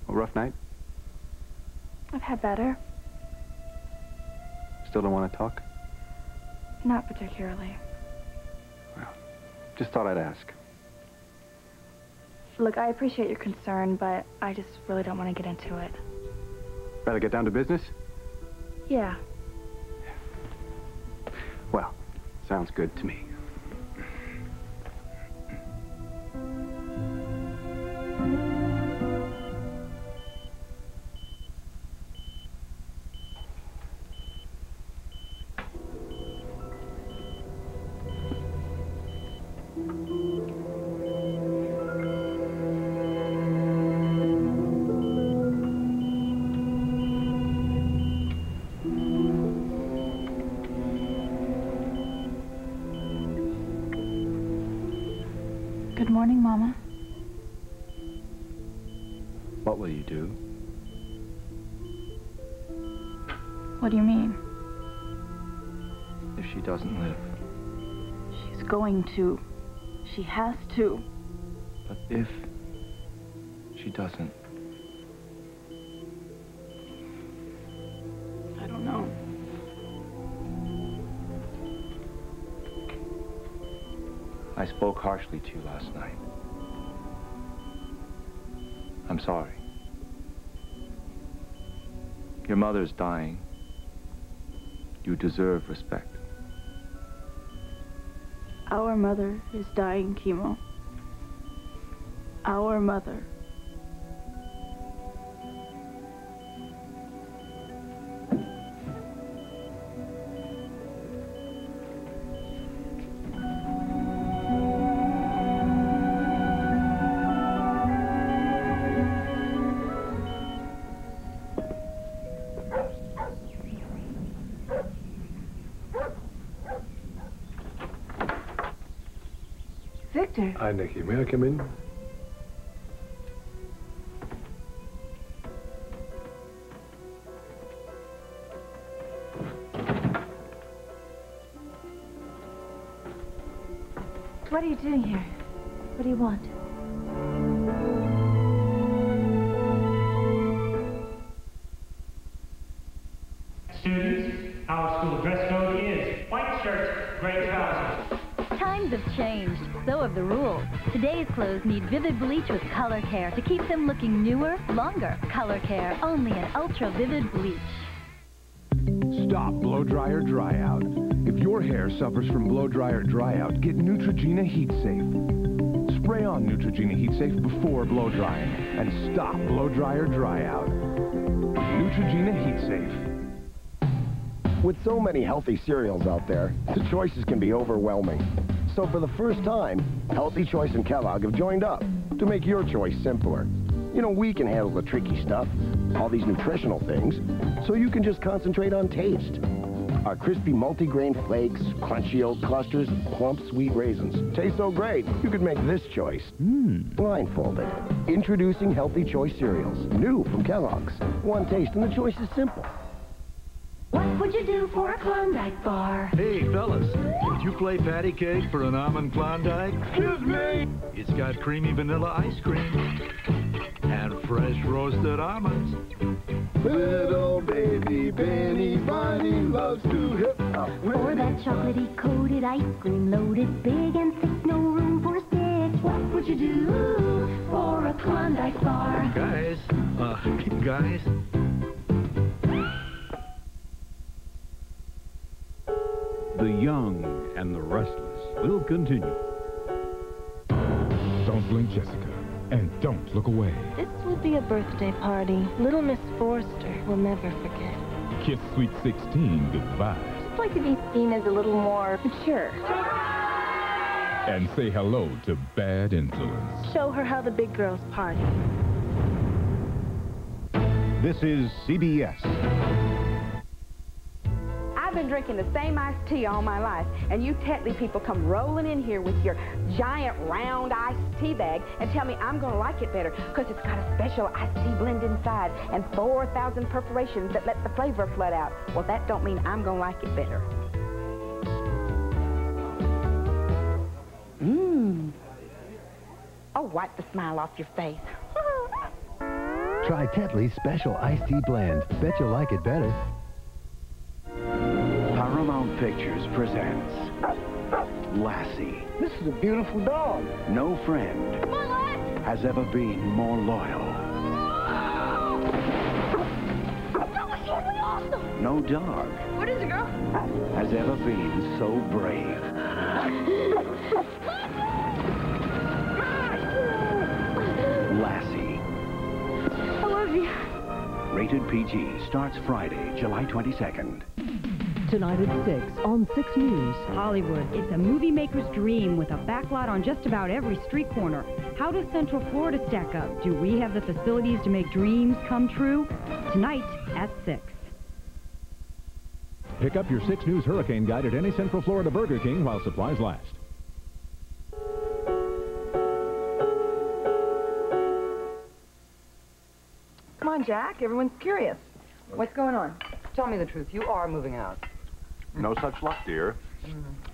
A rough night? I've had better. Still don't want to talk? Not particularly. Well, just thought I'd ask. Look, I appreciate your concern, but I just really don't want to get into it. Better get down to business? Yeah. Well, sounds good to me. Going to. She has to. But if she doesn't, I don't know. I spoke harshly to you last night. I'm sorry. Your mother's dying. You deserve respect. Our mother is dying, Chemo. Our mother. Hi, Nikki. May I come in? What are you doing here? Today's clothes need vivid bleach with color care to keep them looking newer, longer. Color care, only an ultra vivid bleach. Stop blow dryer dry out. If your hair suffers from blow dryer dry out, get Neutrogena Heat Safe. Spray on Neutrogena Heat Safe before blow drying and stop blow dryer dry out. Neutrogena Heat Safe. With so many healthy cereals out there, the choices can be overwhelming. So for the first time, Healthy Choice and Kellogg have joined up to make your choice simpler. You know, we can handle the tricky stuff, all these nutritional things, so you can just concentrate on taste. Our crispy multigrain flakes, crunchy oat clusters, plump sweet raisins taste so great, you could make this choice. Hmm. Blindfolded. Introducing Healthy Choice cereals, new from Kellogg's. One taste and the choice is simple. What would you do for a Klondike bar? Hey, fellas, would you play patty cake for an almond Klondike? Excuse me! It's got creamy vanilla ice cream and fresh roasted almonds. Little baby Benny Bunny loves to hip hop. Or that chocolatey coated ice cream loaded big and thick, no room for a stick. What would you do for a Klondike bar? Guys, uh, guys, The young and the restless will continue. Don't blink, Jessica. And don't look away. This will be a birthday party. Little Miss Forrester will never forget. Kiss Sweet 16 goodbye. I'd like to be seen as a little more mature. And say hello to bad influence. Show her how the big girls party. This is CBS. I've been drinking the same iced tea all my life, and you Tetley people come rolling in here with your giant round iced tea bag and tell me I'm going to like it better because it's got a special iced tea blend inside and 4,000 perforations that let the flavor flood out. Well, that don't mean I'm going to like it better. Mmm. Oh, wipe the smile off your face. Try Tetley's special iced tea blend. Bet you'll like it better. Paramount Pictures presents Lassie. This is a beautiful dog. No friend has ever been more loyal. No dog What is it, girl? has ever been so brave. Lassie. I love you. Rated PG starts Friday, July 22nd. Tonight at 6 on 6 News. Hollywood. It's a movie maker's dream with a backlot on just about every street corner. How does Central Florida stack up? Do we have the facilities to make dreams come true? Tonight at 6. Pick up your 6 News Hurricane Guide at any Central Florida Burger King while supplies last. Come on, Jack. Everyone's curious. What's going on? Tell me the truth. You are moving out. No such luck, dear.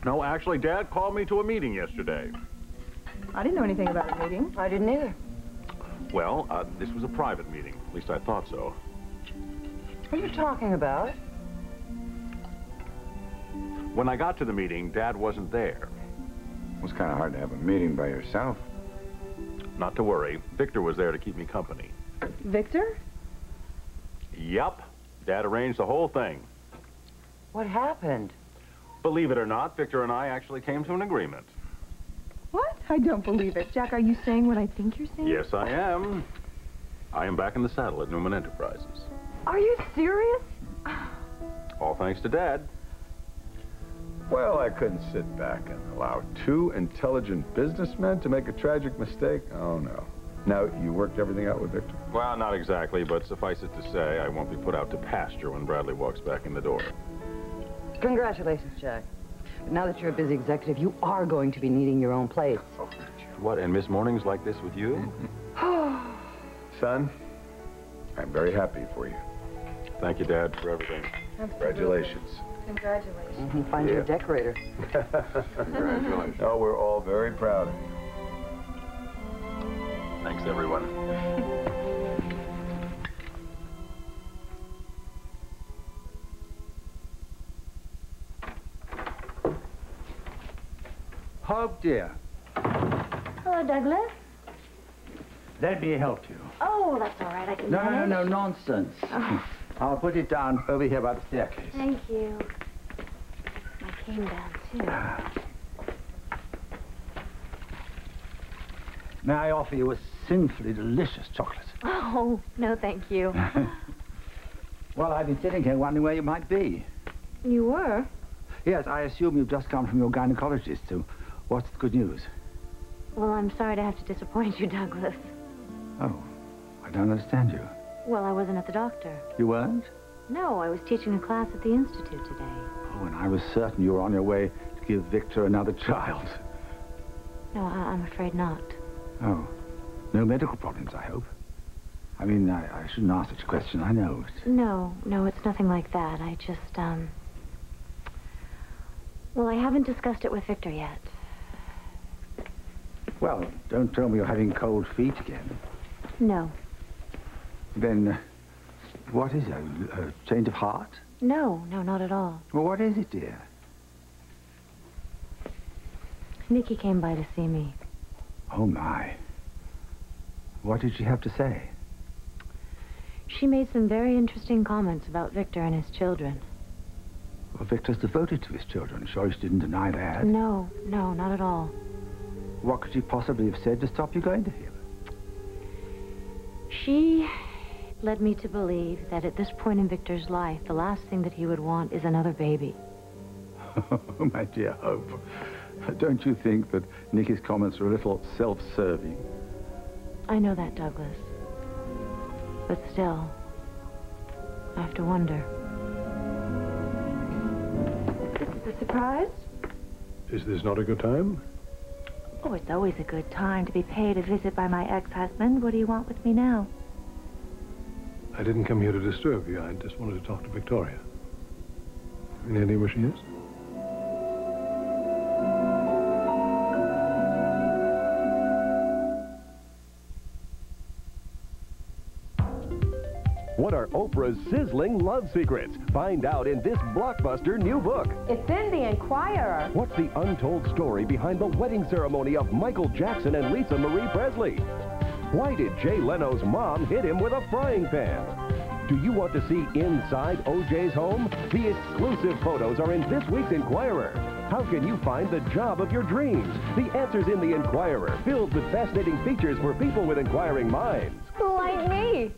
No, actually, Dad called me to a meeting yesterday. I didn't know anything about the meeting. I didn't either. Well, uh, this was a private meeting. At least I thought so. What are you talking about? When I got to the meeting, Dad wasn't there. It was kind of hard to have a meeting by yourself. Not to worry. Victor was there to keep me company. Victor? Yup. Dad arranged the whole thing. What happened? Believe it or not, Victor and I actually came to an agreement. What? I don't believe it. Jack, are you saying what I think you're saying? Yes, I am. I am back in the saddle at Newman Enterprises. Are you serious? All thanks to Dad. Well, I couldn't sit back and allow two intelligent businessmen to make a tragic mistake. Oh, no. Now, you worked everything out with Victor? Well, not exactly, but suffice it to say, I won't be put out to pasture when Bradley walks back in the door. Congratulations, Jack. But now that you're a busy executive, you are going to be needing your own place. What, and miss mornings like this with you? Son, I'm very happy for you. Thank you, Dad, for everything. Congratulations. Congratulations. Mm-hmm, find you a Yeah. decorator. Congratulations. Oh, we're all very proud of you. Thanks, everyone. Hope, dear. Hello, Douglas. Let me help you. Oh, that's all right. I can No, no, manage. no, no, nonsense. Oh. I'll put it down over here by the staircase. Thank you. I came down, too. May I offer you a sinfully delicious chocolate? Oh, no, thank you. Well, I've been sitting here wondering where you might be. You were? Yes, I assume you've just come from your gynecologist, so what's the good news? Well, I'm sorry to have to disappoint you, Douglas. Oh, I don't understand you. Well, I wasn't at the doctor. You weren't? No, I was teaching a class at the Institute today. Oh, and I was certain you were on your way to give Victor another child. No, I- I'm afraid not. Oh, no medical problems, I hope. I mean, I, I shouldn't ask such a question, I know. No, no, it's nothing like that. I just, um... Well, I haven't discussed it with Victor yet. Well, don't tell me you're having cold feet again. No. Then, uh, what is it? A, a change of heart? No, no, not at all. Well, what is it, dear? Nikki came by to see me. Oh, my. What did she have to say? She made some very interesting comments about Victor and his children. Well, Victor's devoted to his children. Sure she didn't deny that. No, no, not at all. What could she possibly have said to stop you going to him? She led me to believe that at this point in Victor's life, the last thing that he would want is another baby. Oh, my dear Hope. Don't you think that Nikki's comments are a little self-serving? I know that, Douglas. But still, I have to wonder. This is a surprise. Is this not a good time? Oh, it's always a good time to be paid a visit by my ex-husband. What do you want with me now? I didn't come here to disturb you. I just wanted to talk to Victoria. Any idea where she is? What are Oprah's sizzling love secrets? Find out in this blockbuster new book. It's in the Inquirer. What's the untold story behind the wedding ceremony of Michael Jackson and Lisa Marie Presley? Why did Jay Leno's mom hit him with a frying pan? Do you want to see inside OJ's home? The exclusive photos are in this week's Inquirer. How can you find the job of your dreams? The answers in the Inquirer, filled with fascinating features for people with inquiring minds. Like me.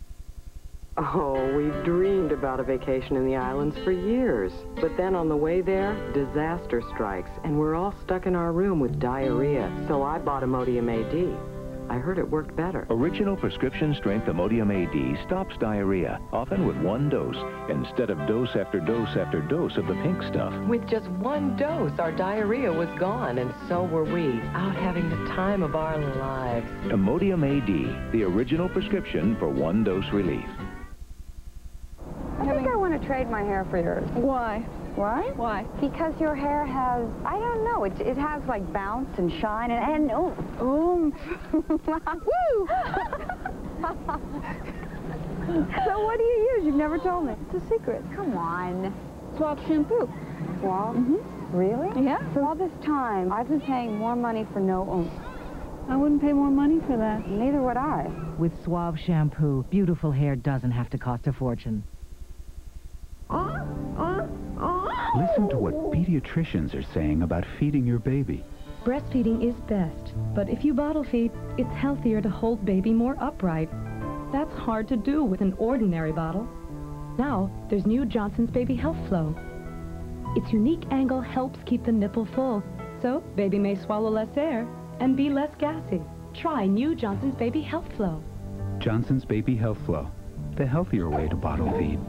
Oh, we've dreamed about a vacation in the islands for years. But then on the way there, disaster strikes, and we're all stuck in our room with diarrhea. So I bought Imodium AD. I heard it worked better. Original prescription strength Imodium AD stops diarrhea, often with one dose, instead of dose after dose after dose of the pink stuff. With just one dose, our diarrhea was gone, and so were we, out having the time of our lives. Imodium AD, the original prescription for one dose relief. Trade my hair for yours. Why? Why? Why? Because your hair has, I don't know, it, it has like bounce and shine and, and oh, oomph. Woo! so what do you use? You've never told me. It's a secret. Come on. Suave shampoo. Suave? Mm-hmm. Really? Yeah. For all this time, I've been paying more money for no oomph. I wouldn't pay more money for that. Neither would I. With Suave shampoo, beautiful hair doesn't have to cost a fortune. Listen to what pediatricians are saying about feeding your baby. Breastfeeding is best, but if you bottle feed, it's healthier to hold baby more upright. That's hard to do with an ordinary bottle. Now, there's new Johnson's Baby Health Flow. Its unique angle helps keep the nipple full, so baby may swallow less air and be less gassy. Try new Johnson's Baby Health Flow. Johnson's Baby Health Flow, the healthier way to bottle feed.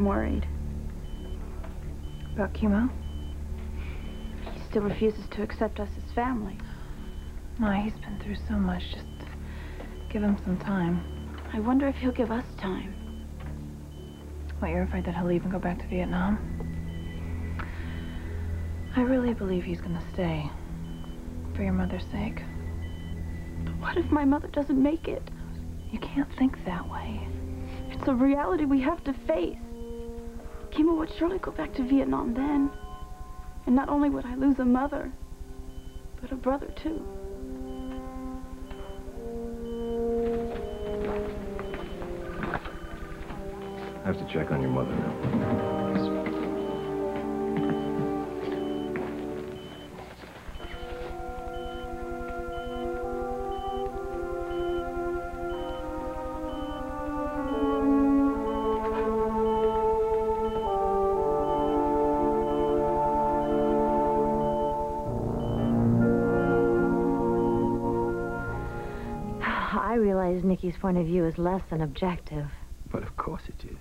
I'm worried. About Keemo? He still refuses to accept us as family. No, he's been through so much. Just give him some time. I wonder if he'll give us time. What, you're afraid that he'll leave and go back to Vietnam? I really believe he's gonna stay. For your mother's sake. But what if my mother doesn't make it? You can't think that way. It's a reality we have to face. Keemo would surely go back to Vietnam then. And not only would I lose a mother, but a brother too. I have to check on your mother now. Point of view is less than objective. But of course it is.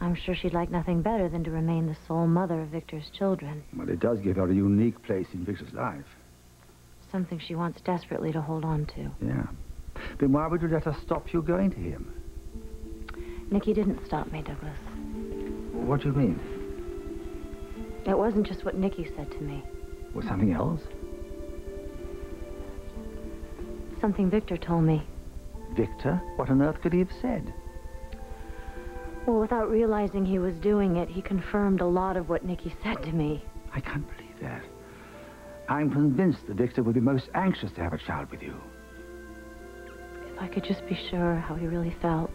I'm sure she'd like nothing better than to remain the sole mother of Victor's children. But it does give her a unique place in Victor's life. Something she wants desperately to hold on to. Yeah. Then why would you let her stop you going to him? Nikki didn't stop me, Douglas. What do you mean? It wasn't just what Nikki said to me. Was something else? Something Victor told me. Victor? What on earth could he have said? Well, without realizing he was doing it, he confirmed a lot of what Nikki said to me. I can't believe that. I'm convinced that Victor would be most anxious to have a child with you. If I could just be sure how he really felt.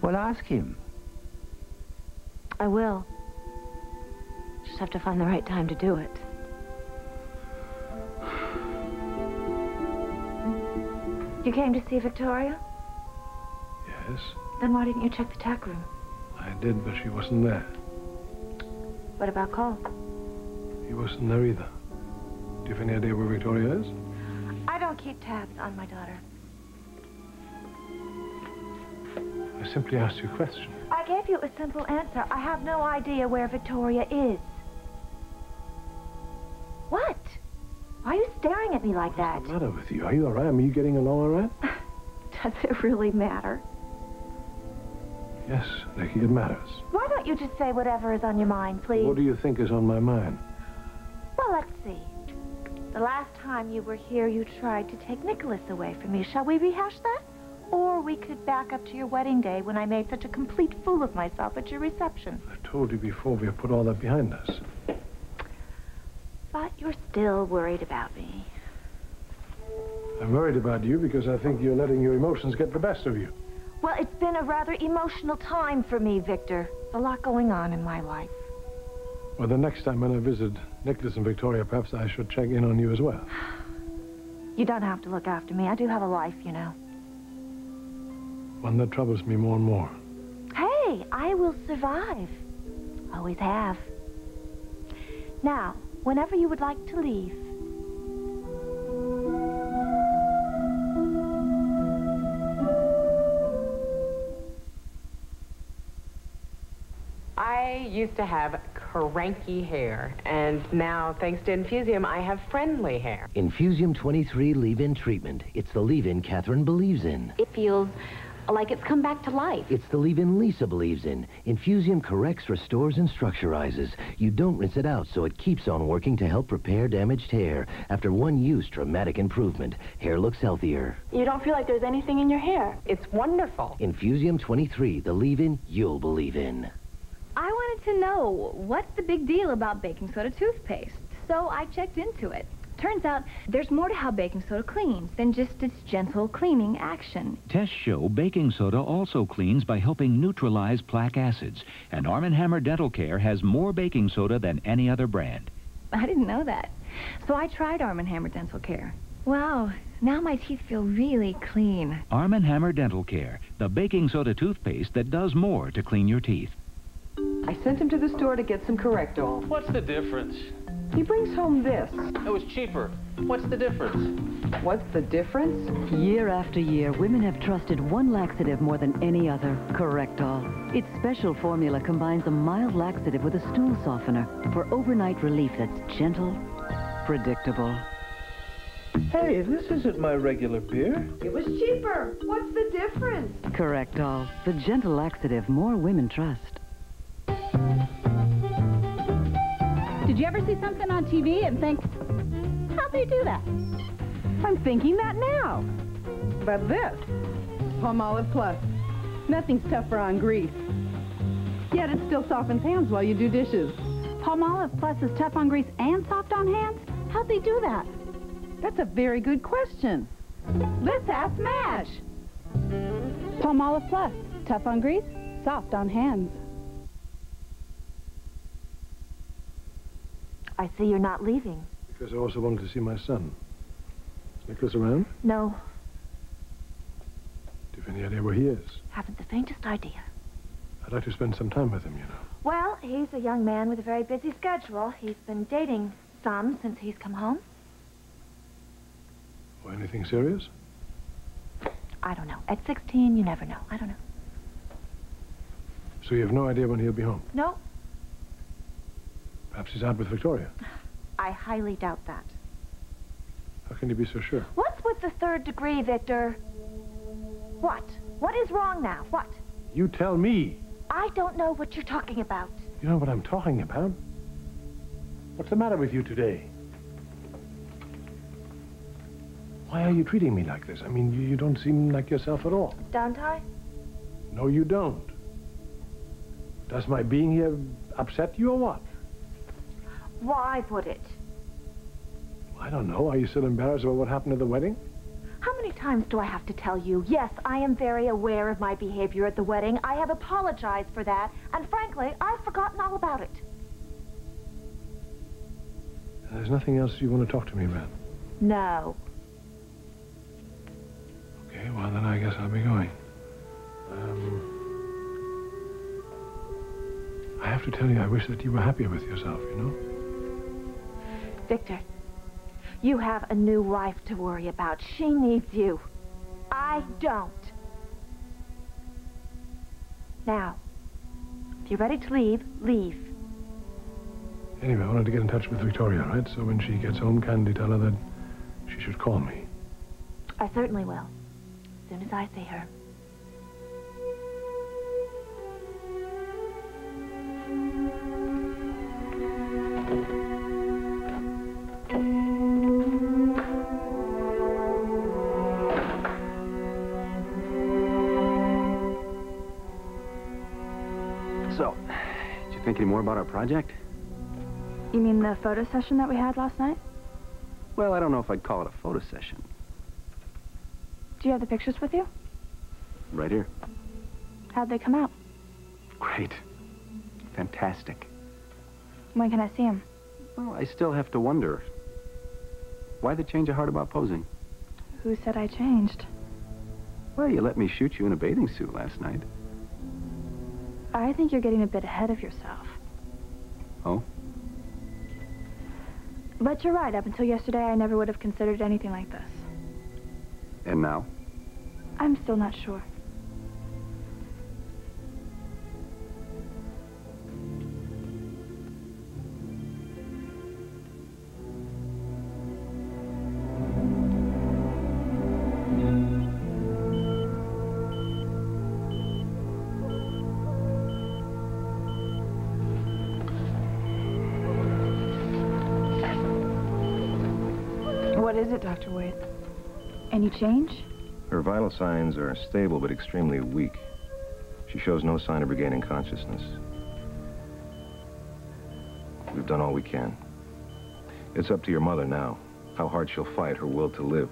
Well, ask him. I will. Just have to find the right time to do it. You came to see Victoria? Yes, Then why didn't you check the tack room? I did, but she wasn't there. What about Cole? He wasn't there either. Do you have any idea where Victoria is? I don't keep tabs on my daughter. I simply asked you a question. I gave you a simple answer. I have no idea where Victoria is. Staring at me like that? What's the matter with you? Are you all right? I mean, you getting along all right? Does it really matter? Yes, Nikki, it matters. Why don't you just say whatever is on your mind, please? What do you think is on my mind? Well, let's see. The last time you were here, you tried to take Nicholas away from me. Shall we rehash that? Or we could back up to your wedding day when I made such a complete fool of myself at your reception. I told you before we have put all that behind us. But you're still worried about me. I'm worried about you because I think you're letting your emotions get the best of you. Well, it's been a rather emotional time for me, Victor. A lot going on in my life. Well, the next time when I visit Nicholas and Victoria, perhaps I should check in on you as well. You don't have to look after me. I do have a life, you know. One that troubles me more and more. Hey, I will survive. Always have. Now, whenever you would like to leave. I used to have cranky hair, and now, thanks to Infusium, I have friendly hair. Infusium 23 leave-in treatment. It's the leave-in Catherine believes in. It feels like it's come back to life. It's the leave-in Lisa believes in. Infusium corrects, restores, and structurizes. You don't rinse it out, so it keeps on working to help repair damaged hair. After one use, dramatic improvement. Hair looks healthier. You don't feel like there's anything in your hair. It's wonderful. Infusium 23, the leave-in you'll believe in. I wanted to know what's the big deal about baking soda toothpaste. So I checked into it. Turns out there's more to how baking soda cleans than just its gentle cleaning action. Tests show baking soda also cleans by helping neutralize plaque acids, and Arm & Hammer Dental Care has more baking soda than any other brand. I didn't know that. So I tried Arm & Hammer Dental Care. Wow, now my teeth feel really clean. Arm & Hammer Dental Care, the baking soda toothpaste that does more to clean your teeth. I sent him to the store to get some Correctol. What's the difference? He brings home this. It was cheaper. What's the difference? What's the difference? Year after year, women have trusted one laxative more than any other, Correctol. Its special formula combines a mild laxative with a stool softener for overnight relief that's gentle, predictable. Hey, this isn't my regular beer. It was cheaper. What's the difference? Correctol, the gentle laxative more women trust. Did you ever see something on TV and think, how'd they do that? I'm thinking that now. But this, Palmolive Plus. Nothing's tougher on grease. Yet it still softens hands while you do dishes. Palmolive Plus is tough on grease and soft on hands? How'd they do that? That's a very good question. Let's ask Madge. Palmolive Plus, tough on grease, soft on hands. I see you're not leaving. Because I also wanted to see my son. Is Nicholas around? No, Do you have any idea where he is? haven't the faintest idea. I'd like to spend some time with him, you know. Well, he's a young man with a very busy schedule. He's been dating some since he's come home. Or anything serious? I don't know. At 16, you never know. I don't know. So you have no idea when he'll be home? No, Perhaps he's out with Victoria. I highly doubt that. How can you be so sure? What's with the third degree, Victor? What? What is wrong now? What? You tell me. I don't know what you're talking about. You know what I'm talking about? What's the matter with you today? Why are you treating me like this? I mean, you, you don't seem like yourself at all. Don't I? No, you don't. Does my being here upset you or what? Why would it? I don't know. Are you still embarrassed about what happened at the wedding? How many many times do I have to tell you? Yes, I am very aware of my behavior at the wedding. I have apologized for that, and frankly, I've forgotten all about it. There's nothing else you want to talk to me about? No. Okay, well, then I guess I'll be going. Um, I have to tell you, I wish that you were happier with yourself, you know? Victor, you have a new wife to worry about. She needs you. I don't. Now, if you're ready to leave, leave. Anyway, I wanted to get in touch with Victoria, right? So when she gets home, kindly tell her that she should call me. I certainly will. As soon as I see her. More about our project? You mean the photo session that we had last night? Well, I don't know if I'd call it a photo session. Do you have the pictures with you? Right here. How'd they come out? Great. Fantastic. When can I see them? Well, I still have to wonder. Why the change of heart about posing? Who said I changed? Well, you let me shoot you in a bathing suit last night. I think you're getting a bit ahead of yourself. Oh? But you're right. Up until yesterday, I never would have considered anything like this. And now? I'm still not sure. Change? Her vital signs are stable but extremely weak. She shows no sign of regaining consciousness. We've done all we can. It's up to your mother now, how hard she'll fight her will to live.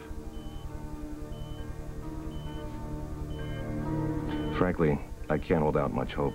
Frankly, I can't hold out much hope.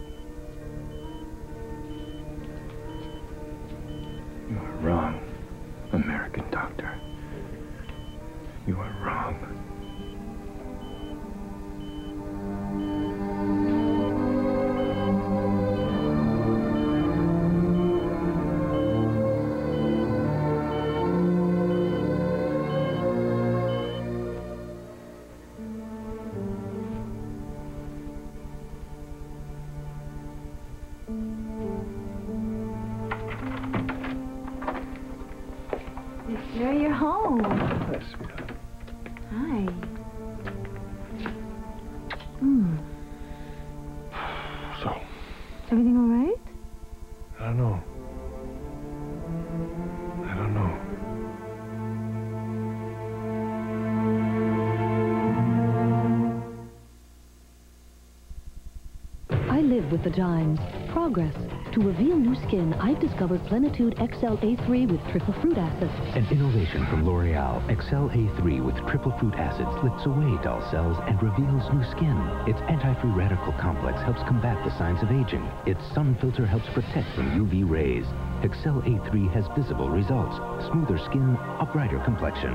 With the times. Progress. To reveal new skin, I've discovered Plenitude XL A3 with triple fruit acid. An innovation from L'Oreal, XL A3 with triple fruit acid slips away dull cells and reveals new skin. Its anti-free radical complex helps combat the signs of aging. Its sun filter helps protect from UV rays. Excel A3 has visible results. Smoother skin, a brighter complexion.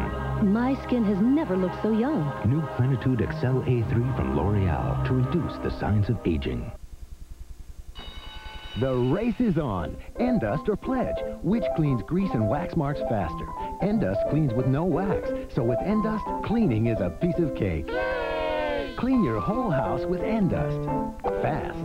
My skin has never looked so young. New Plenitude Excel A3 from L'Oreal to reduce the signs of aging. The race is on. Endust or Pledge. Which cleans grease and wax marks faster? Endust cleans with no wax. So with Endust, cleaning is a piece of cake. Clean your whole house with Endust. Fast.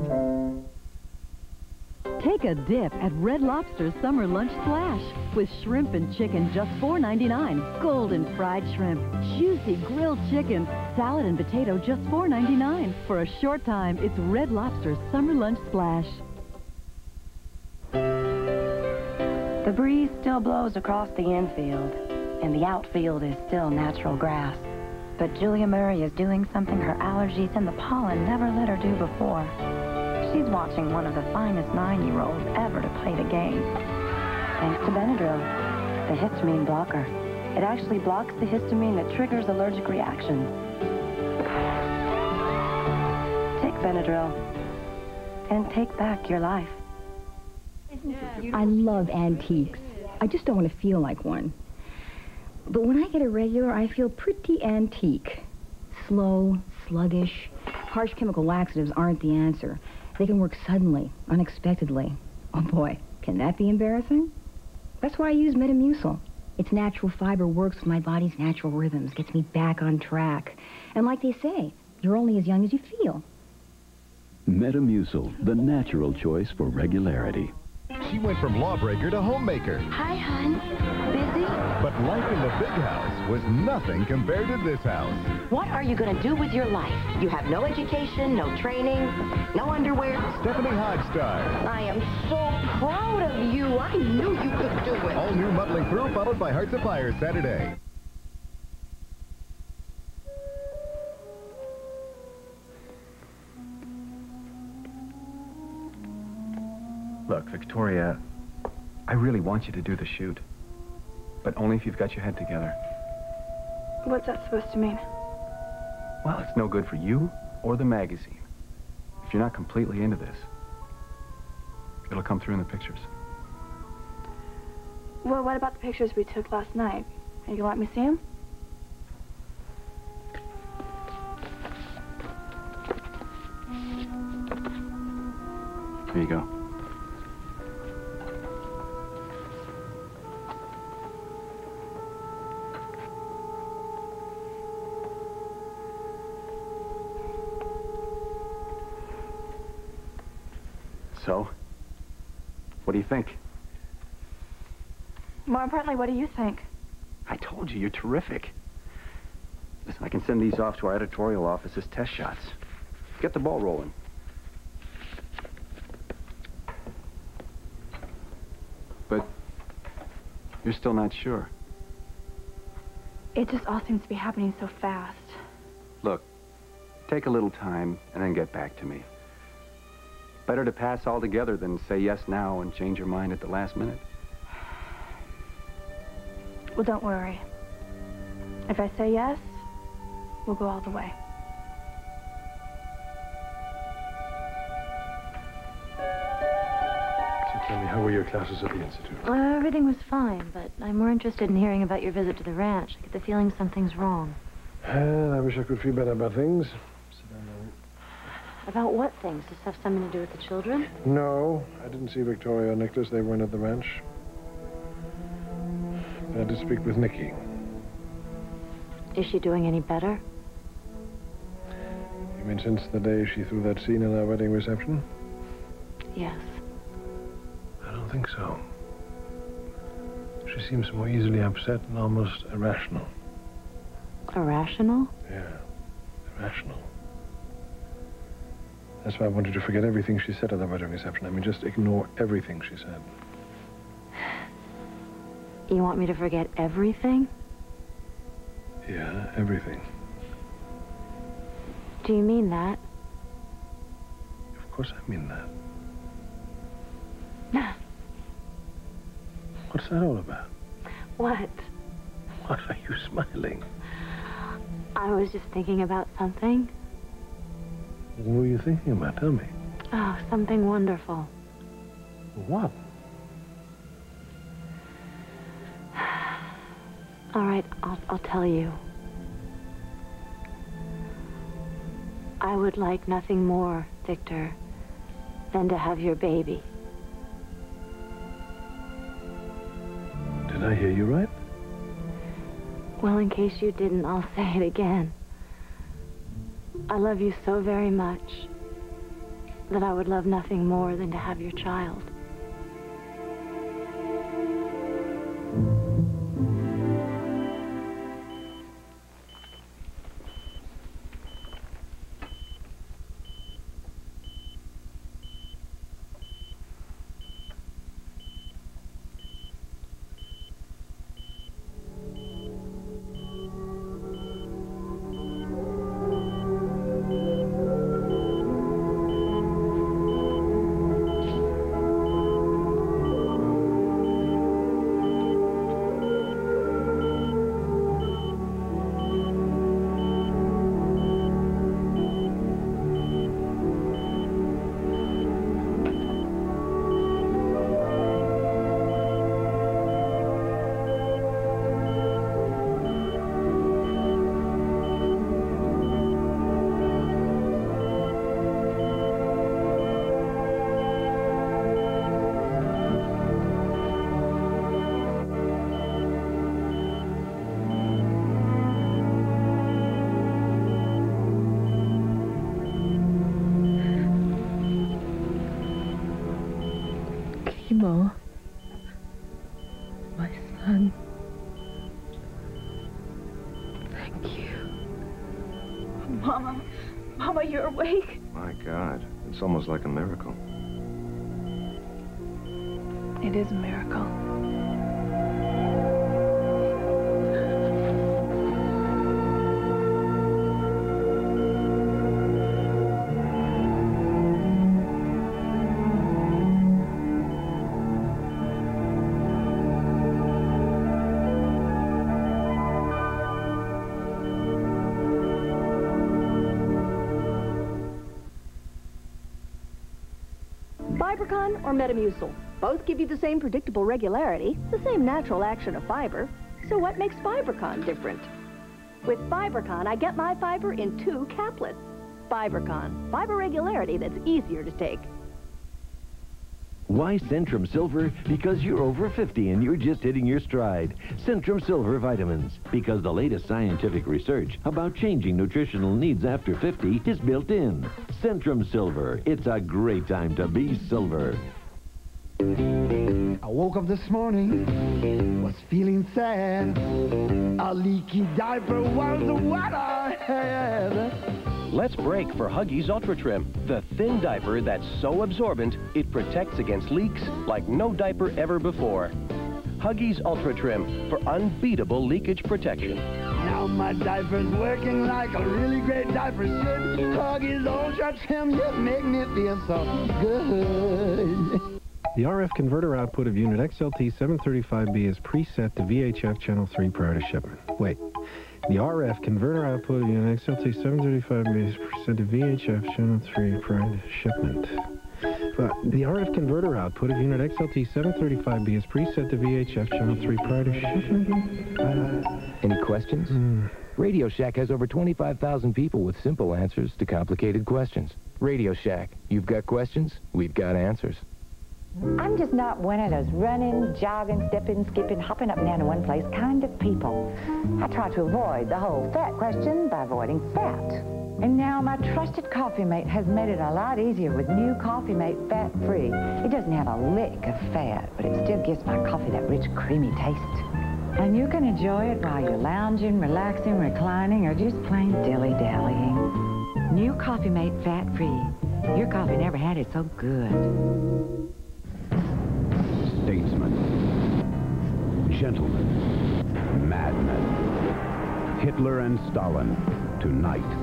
Take a dip at Red Lobster's Summer Lunch Splash with shrimp and chicken just $4.99. Golden fried shrimp, juicy grilled chicken, salad and potato just $4.99. For a short time, it's Red Lobster's Summer Lunch Splash. The breeze still blows across the infield, and the outfield is still natural grass. But Julia Murray is doing something her allergies and the pollen never let her do before. She's watching one of the finest nine-year-olds ever to play the game. Thanks to Benadryl, the histamine blocker. It actually blocks the histamine that triggers allergic reactions. Take Benadryl and take back your life. I love antiques. I just don't want to feel like one. But when I get a regular, I feel pretty antique. Slow, sluggish. Harsh chemical laxatives aren't the answer. They can work suddenly, unexpectedly. Oh boy, can that be embarrassing? That's why I use Metamucil. Its natural fiber works with my body's natural rhythms, gets me back on track. And like they say, you're only as young as you feel. Metamucil, the natural choice for regularity. She went from lawbreaker to homemaker. Hi, hon. Busy? But life in the big house was nothing compared to this house. What are you going to do with your life? You have no education, no training, no underwear. Stephanie Hodgstyle. I am so proud of you. I knew you could do it. All new Muddling Through, followed by Hearts of Fire Saturday. Look, Victoria, I really want you to do the shoot. But only if you've got your head together. What's that supposed to mean? Well, it's no good for you or the magazine. If you're not completely into this, it'll come through in the pictures. Well, what about the pictures we took last night? Are you gonna let me see them? Here you go. So, what do you think? More importantly, what do you think? I told you, you're terrific. Listen, I can send these off to our editorial office as test shots. Get the ball rolling. But you're still not sure. It just all seems to be happening so fast. Look, take a little time and then get back to me. Better to pass altogether than say yes now and change your mind at the last minute. Well, don't worry. If I say yes, we'll go all the way. So tell me, how were your classes at the Institute? Uh, everything was fine, but I'm more interested in hearing about your visit to the ranch. I get the feeling something's wrong. Well, I wish I could feel better about things. About what things? Does this have something to do with the children? No, I didn't see Victoria or Nicholas. They weren't at the ranch. I had to speak with Nikki. Is she doing any better? You mean since the day she threw that scene in our wedding reception? Yes. I don't think so. She seems more easily upset and almost irrational. Irrational? Yeah, irrational. That's why I wanted to forget everything she said at the wedding reception. I mean, just ignore everything she said. You want me to forget everything? Yeah, everything. Do you mean that? Of course I mean that. What's that all about? What? Why are you smiling? I was just thinking about something. What were you thinking about? Tell me. Oh, something wonderful. What? All right, I'll, I'll tell you. I would like nothing more, Victor, than to have your baby. Did I hear you right? Well, in case you didn't, I'll say it again. I love you so very much that I would love nothing more than to have your child. Mo. My son. Thank you. Mama, Mama, you're awake. My God, it's almost like a miracle. It is a miracle. Or Metamucil. Both give you the same predictable regularity, the same natural action of fiber. So what makes Fibercon different? With Fibercon, I get my fiber in two caplets. Fibercon, fiber regularity that's easier to take. Why Centrum Silver? Because you're over 50 and you're just hitting your stride. Centrum Silver vitamins. Because the latest scientific research about changing nutritional needs after 50 is built in. Centrum Silver. It's a great time to be silver. I woke up this morning, was feeling sad. A leaky diaper was what I had. Let's break for Huggies Ultra Trim, the thin diaper that's so absorbent it protects against leaks like no diaper ever before. Huggies Ultra Trim for unbeatable leakage protection. Now my diaper's working like a really great diaper should. Huggies Ultra Trim just make me feel so good. The RF converter output of unit XLT735B is preset to VHF channel 3 prior to shipment. Wait. The RF converter output of unit XLT735B is preset to VHF channel 3 prior to shipment. But the RF converter output of unit XLT735B is preset to VHF channel 3 prior to shipment. Uh, Any questions? Radio Shack has over 25,000 people with simple answers to complicated questions. Radio Shack, you've got questions, we've got answers. I'm just not one of those running, jogging, stepping, skipping, hopping up and down to one place kind of people. I try to avoid the whole fat question by avoiding fat. And now my trusted coffee mate has made it a lot easier with new Coffee Mate Fat Free. It doesn't have a lick of fat, but it still gives my coffee that rich, creamy taste. And you can enjoy it while you're lounging, relaxing, reclining, or just plain dilly-dallying. New Coffee Mate Fat Free. Your coffee never had it so good. Statesman, gentlemen, madmen, Hitler and Stalin, tonight.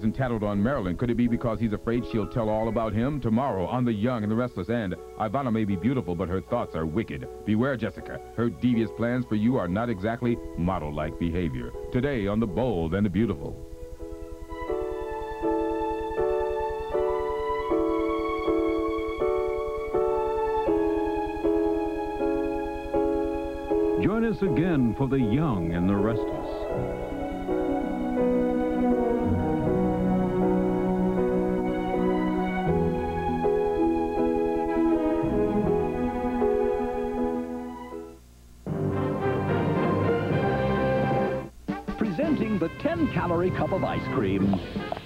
Hasn't tattled on Marilyn. Could it be because he's afraid she'll tell all about him tomorrow on The Young and the Restless? And Ivana may be beautiful, but her thoughts are wicked. Beware, Jessica. Her devious plans for you are not exactly model-like behavior. Today on The Bold and the Beautiful. Join us again for The Young and the Restless. 10-calorie cup of ice cream,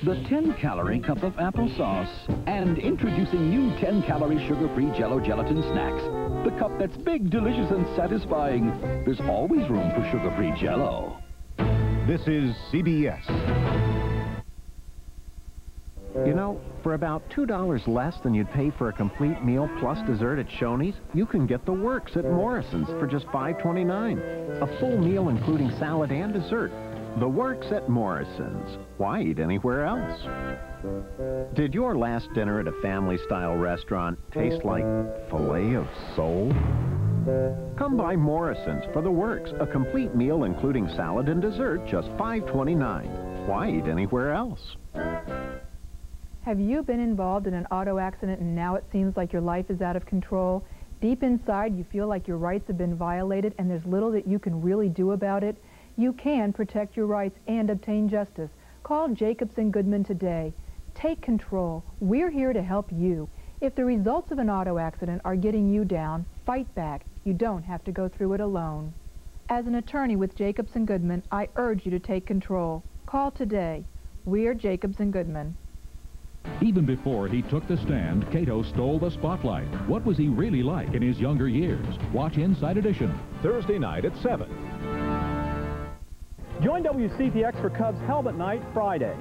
the 10-calorie cup of applesauce, and introducing new 10-calorie sugar-free Jello gelatin snacks. The cup that's big, delicious, and satisfying. There's always room for sugar-free Jello. This is CBS. You know, for about $2 less than you'd pay for a complete meal plus dessert at Shoney's, you can get the works at Morrison's for just $5.29. A full meal including salad and dessert. The works at Morrison's. Why eat anywhere else? Did your last dinner at a family-style restaurant taste like filet of soul? Come by Morrison's for the works, a complete meal including salad and dessert, just $5.29. Why eat anywhere else? Have you been involved in an auto accident and now it seems like your life is out of control? Deep inside, you feel like your rights have been violated and there's little that you can really do about it? You can protect your rights and obtain justice. Call Jacobs and Goodman today. Take control. We're here to help you. If the results of an auto accident are getting you down, fight back. You don't have to go through it alone. As an attorney with Jacobs and Goodman, I urge you to take control. Call today. We're Jacobs and Goodman. Even before he took the stand, Kato stole the spotlight. What was he really like in his younger years? Watch Inside Edition. Thursday night at 7. Join WCPX for Cubs Helmet Night Friday.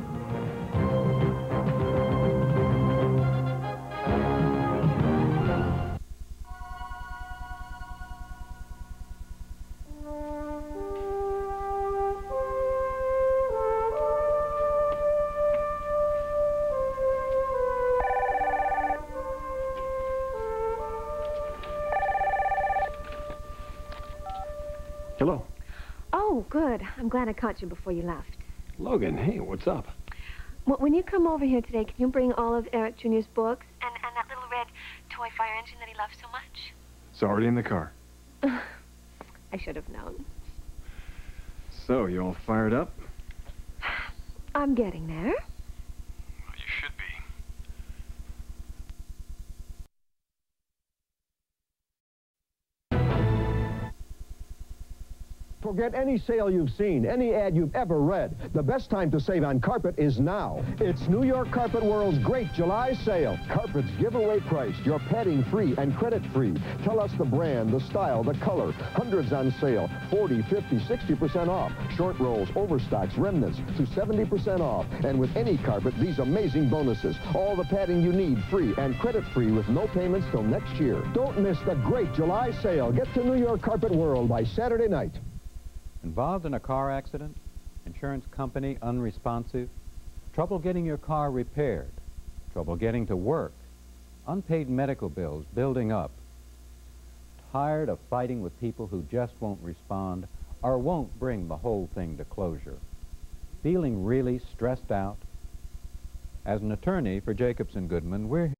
Good. I'm glad I caught you before you left. Logan, hey, what's up? Well, when you come over here today, can you bring all of Eric Jr.'s books and, and that little red toy fire engine that he loves so much? It's already in the car. I should have known. So, you all fired up? I'm getting there. Forget any sale you've seen, any ad you've ever read. The best time to save on carpet is now. It's New York Carpet World's great July sale. Carpet's giveaway price. You're padding free and credit free. Tell us the brand, the style, the color. Hundreds on sale. 40, 50, 60% off. Short rolls, overstocks, remnants to 70% off. And with any carpet, these amazing bonuses. All the padding you need free and credit free with no payments till next year. Don't miss the great July sale. Get to New York Carpet World by Saturday night. Involved in a car accident? Insurance company unresponsive? Trouble getting your car repaired? Trouble getting to work? Unpaid medical bills building up? Tired of fighting with people who just won't respond or won't bring the whole thing to closure? Feeling really stressed out? As an attorney for Jacobson Goodman, we're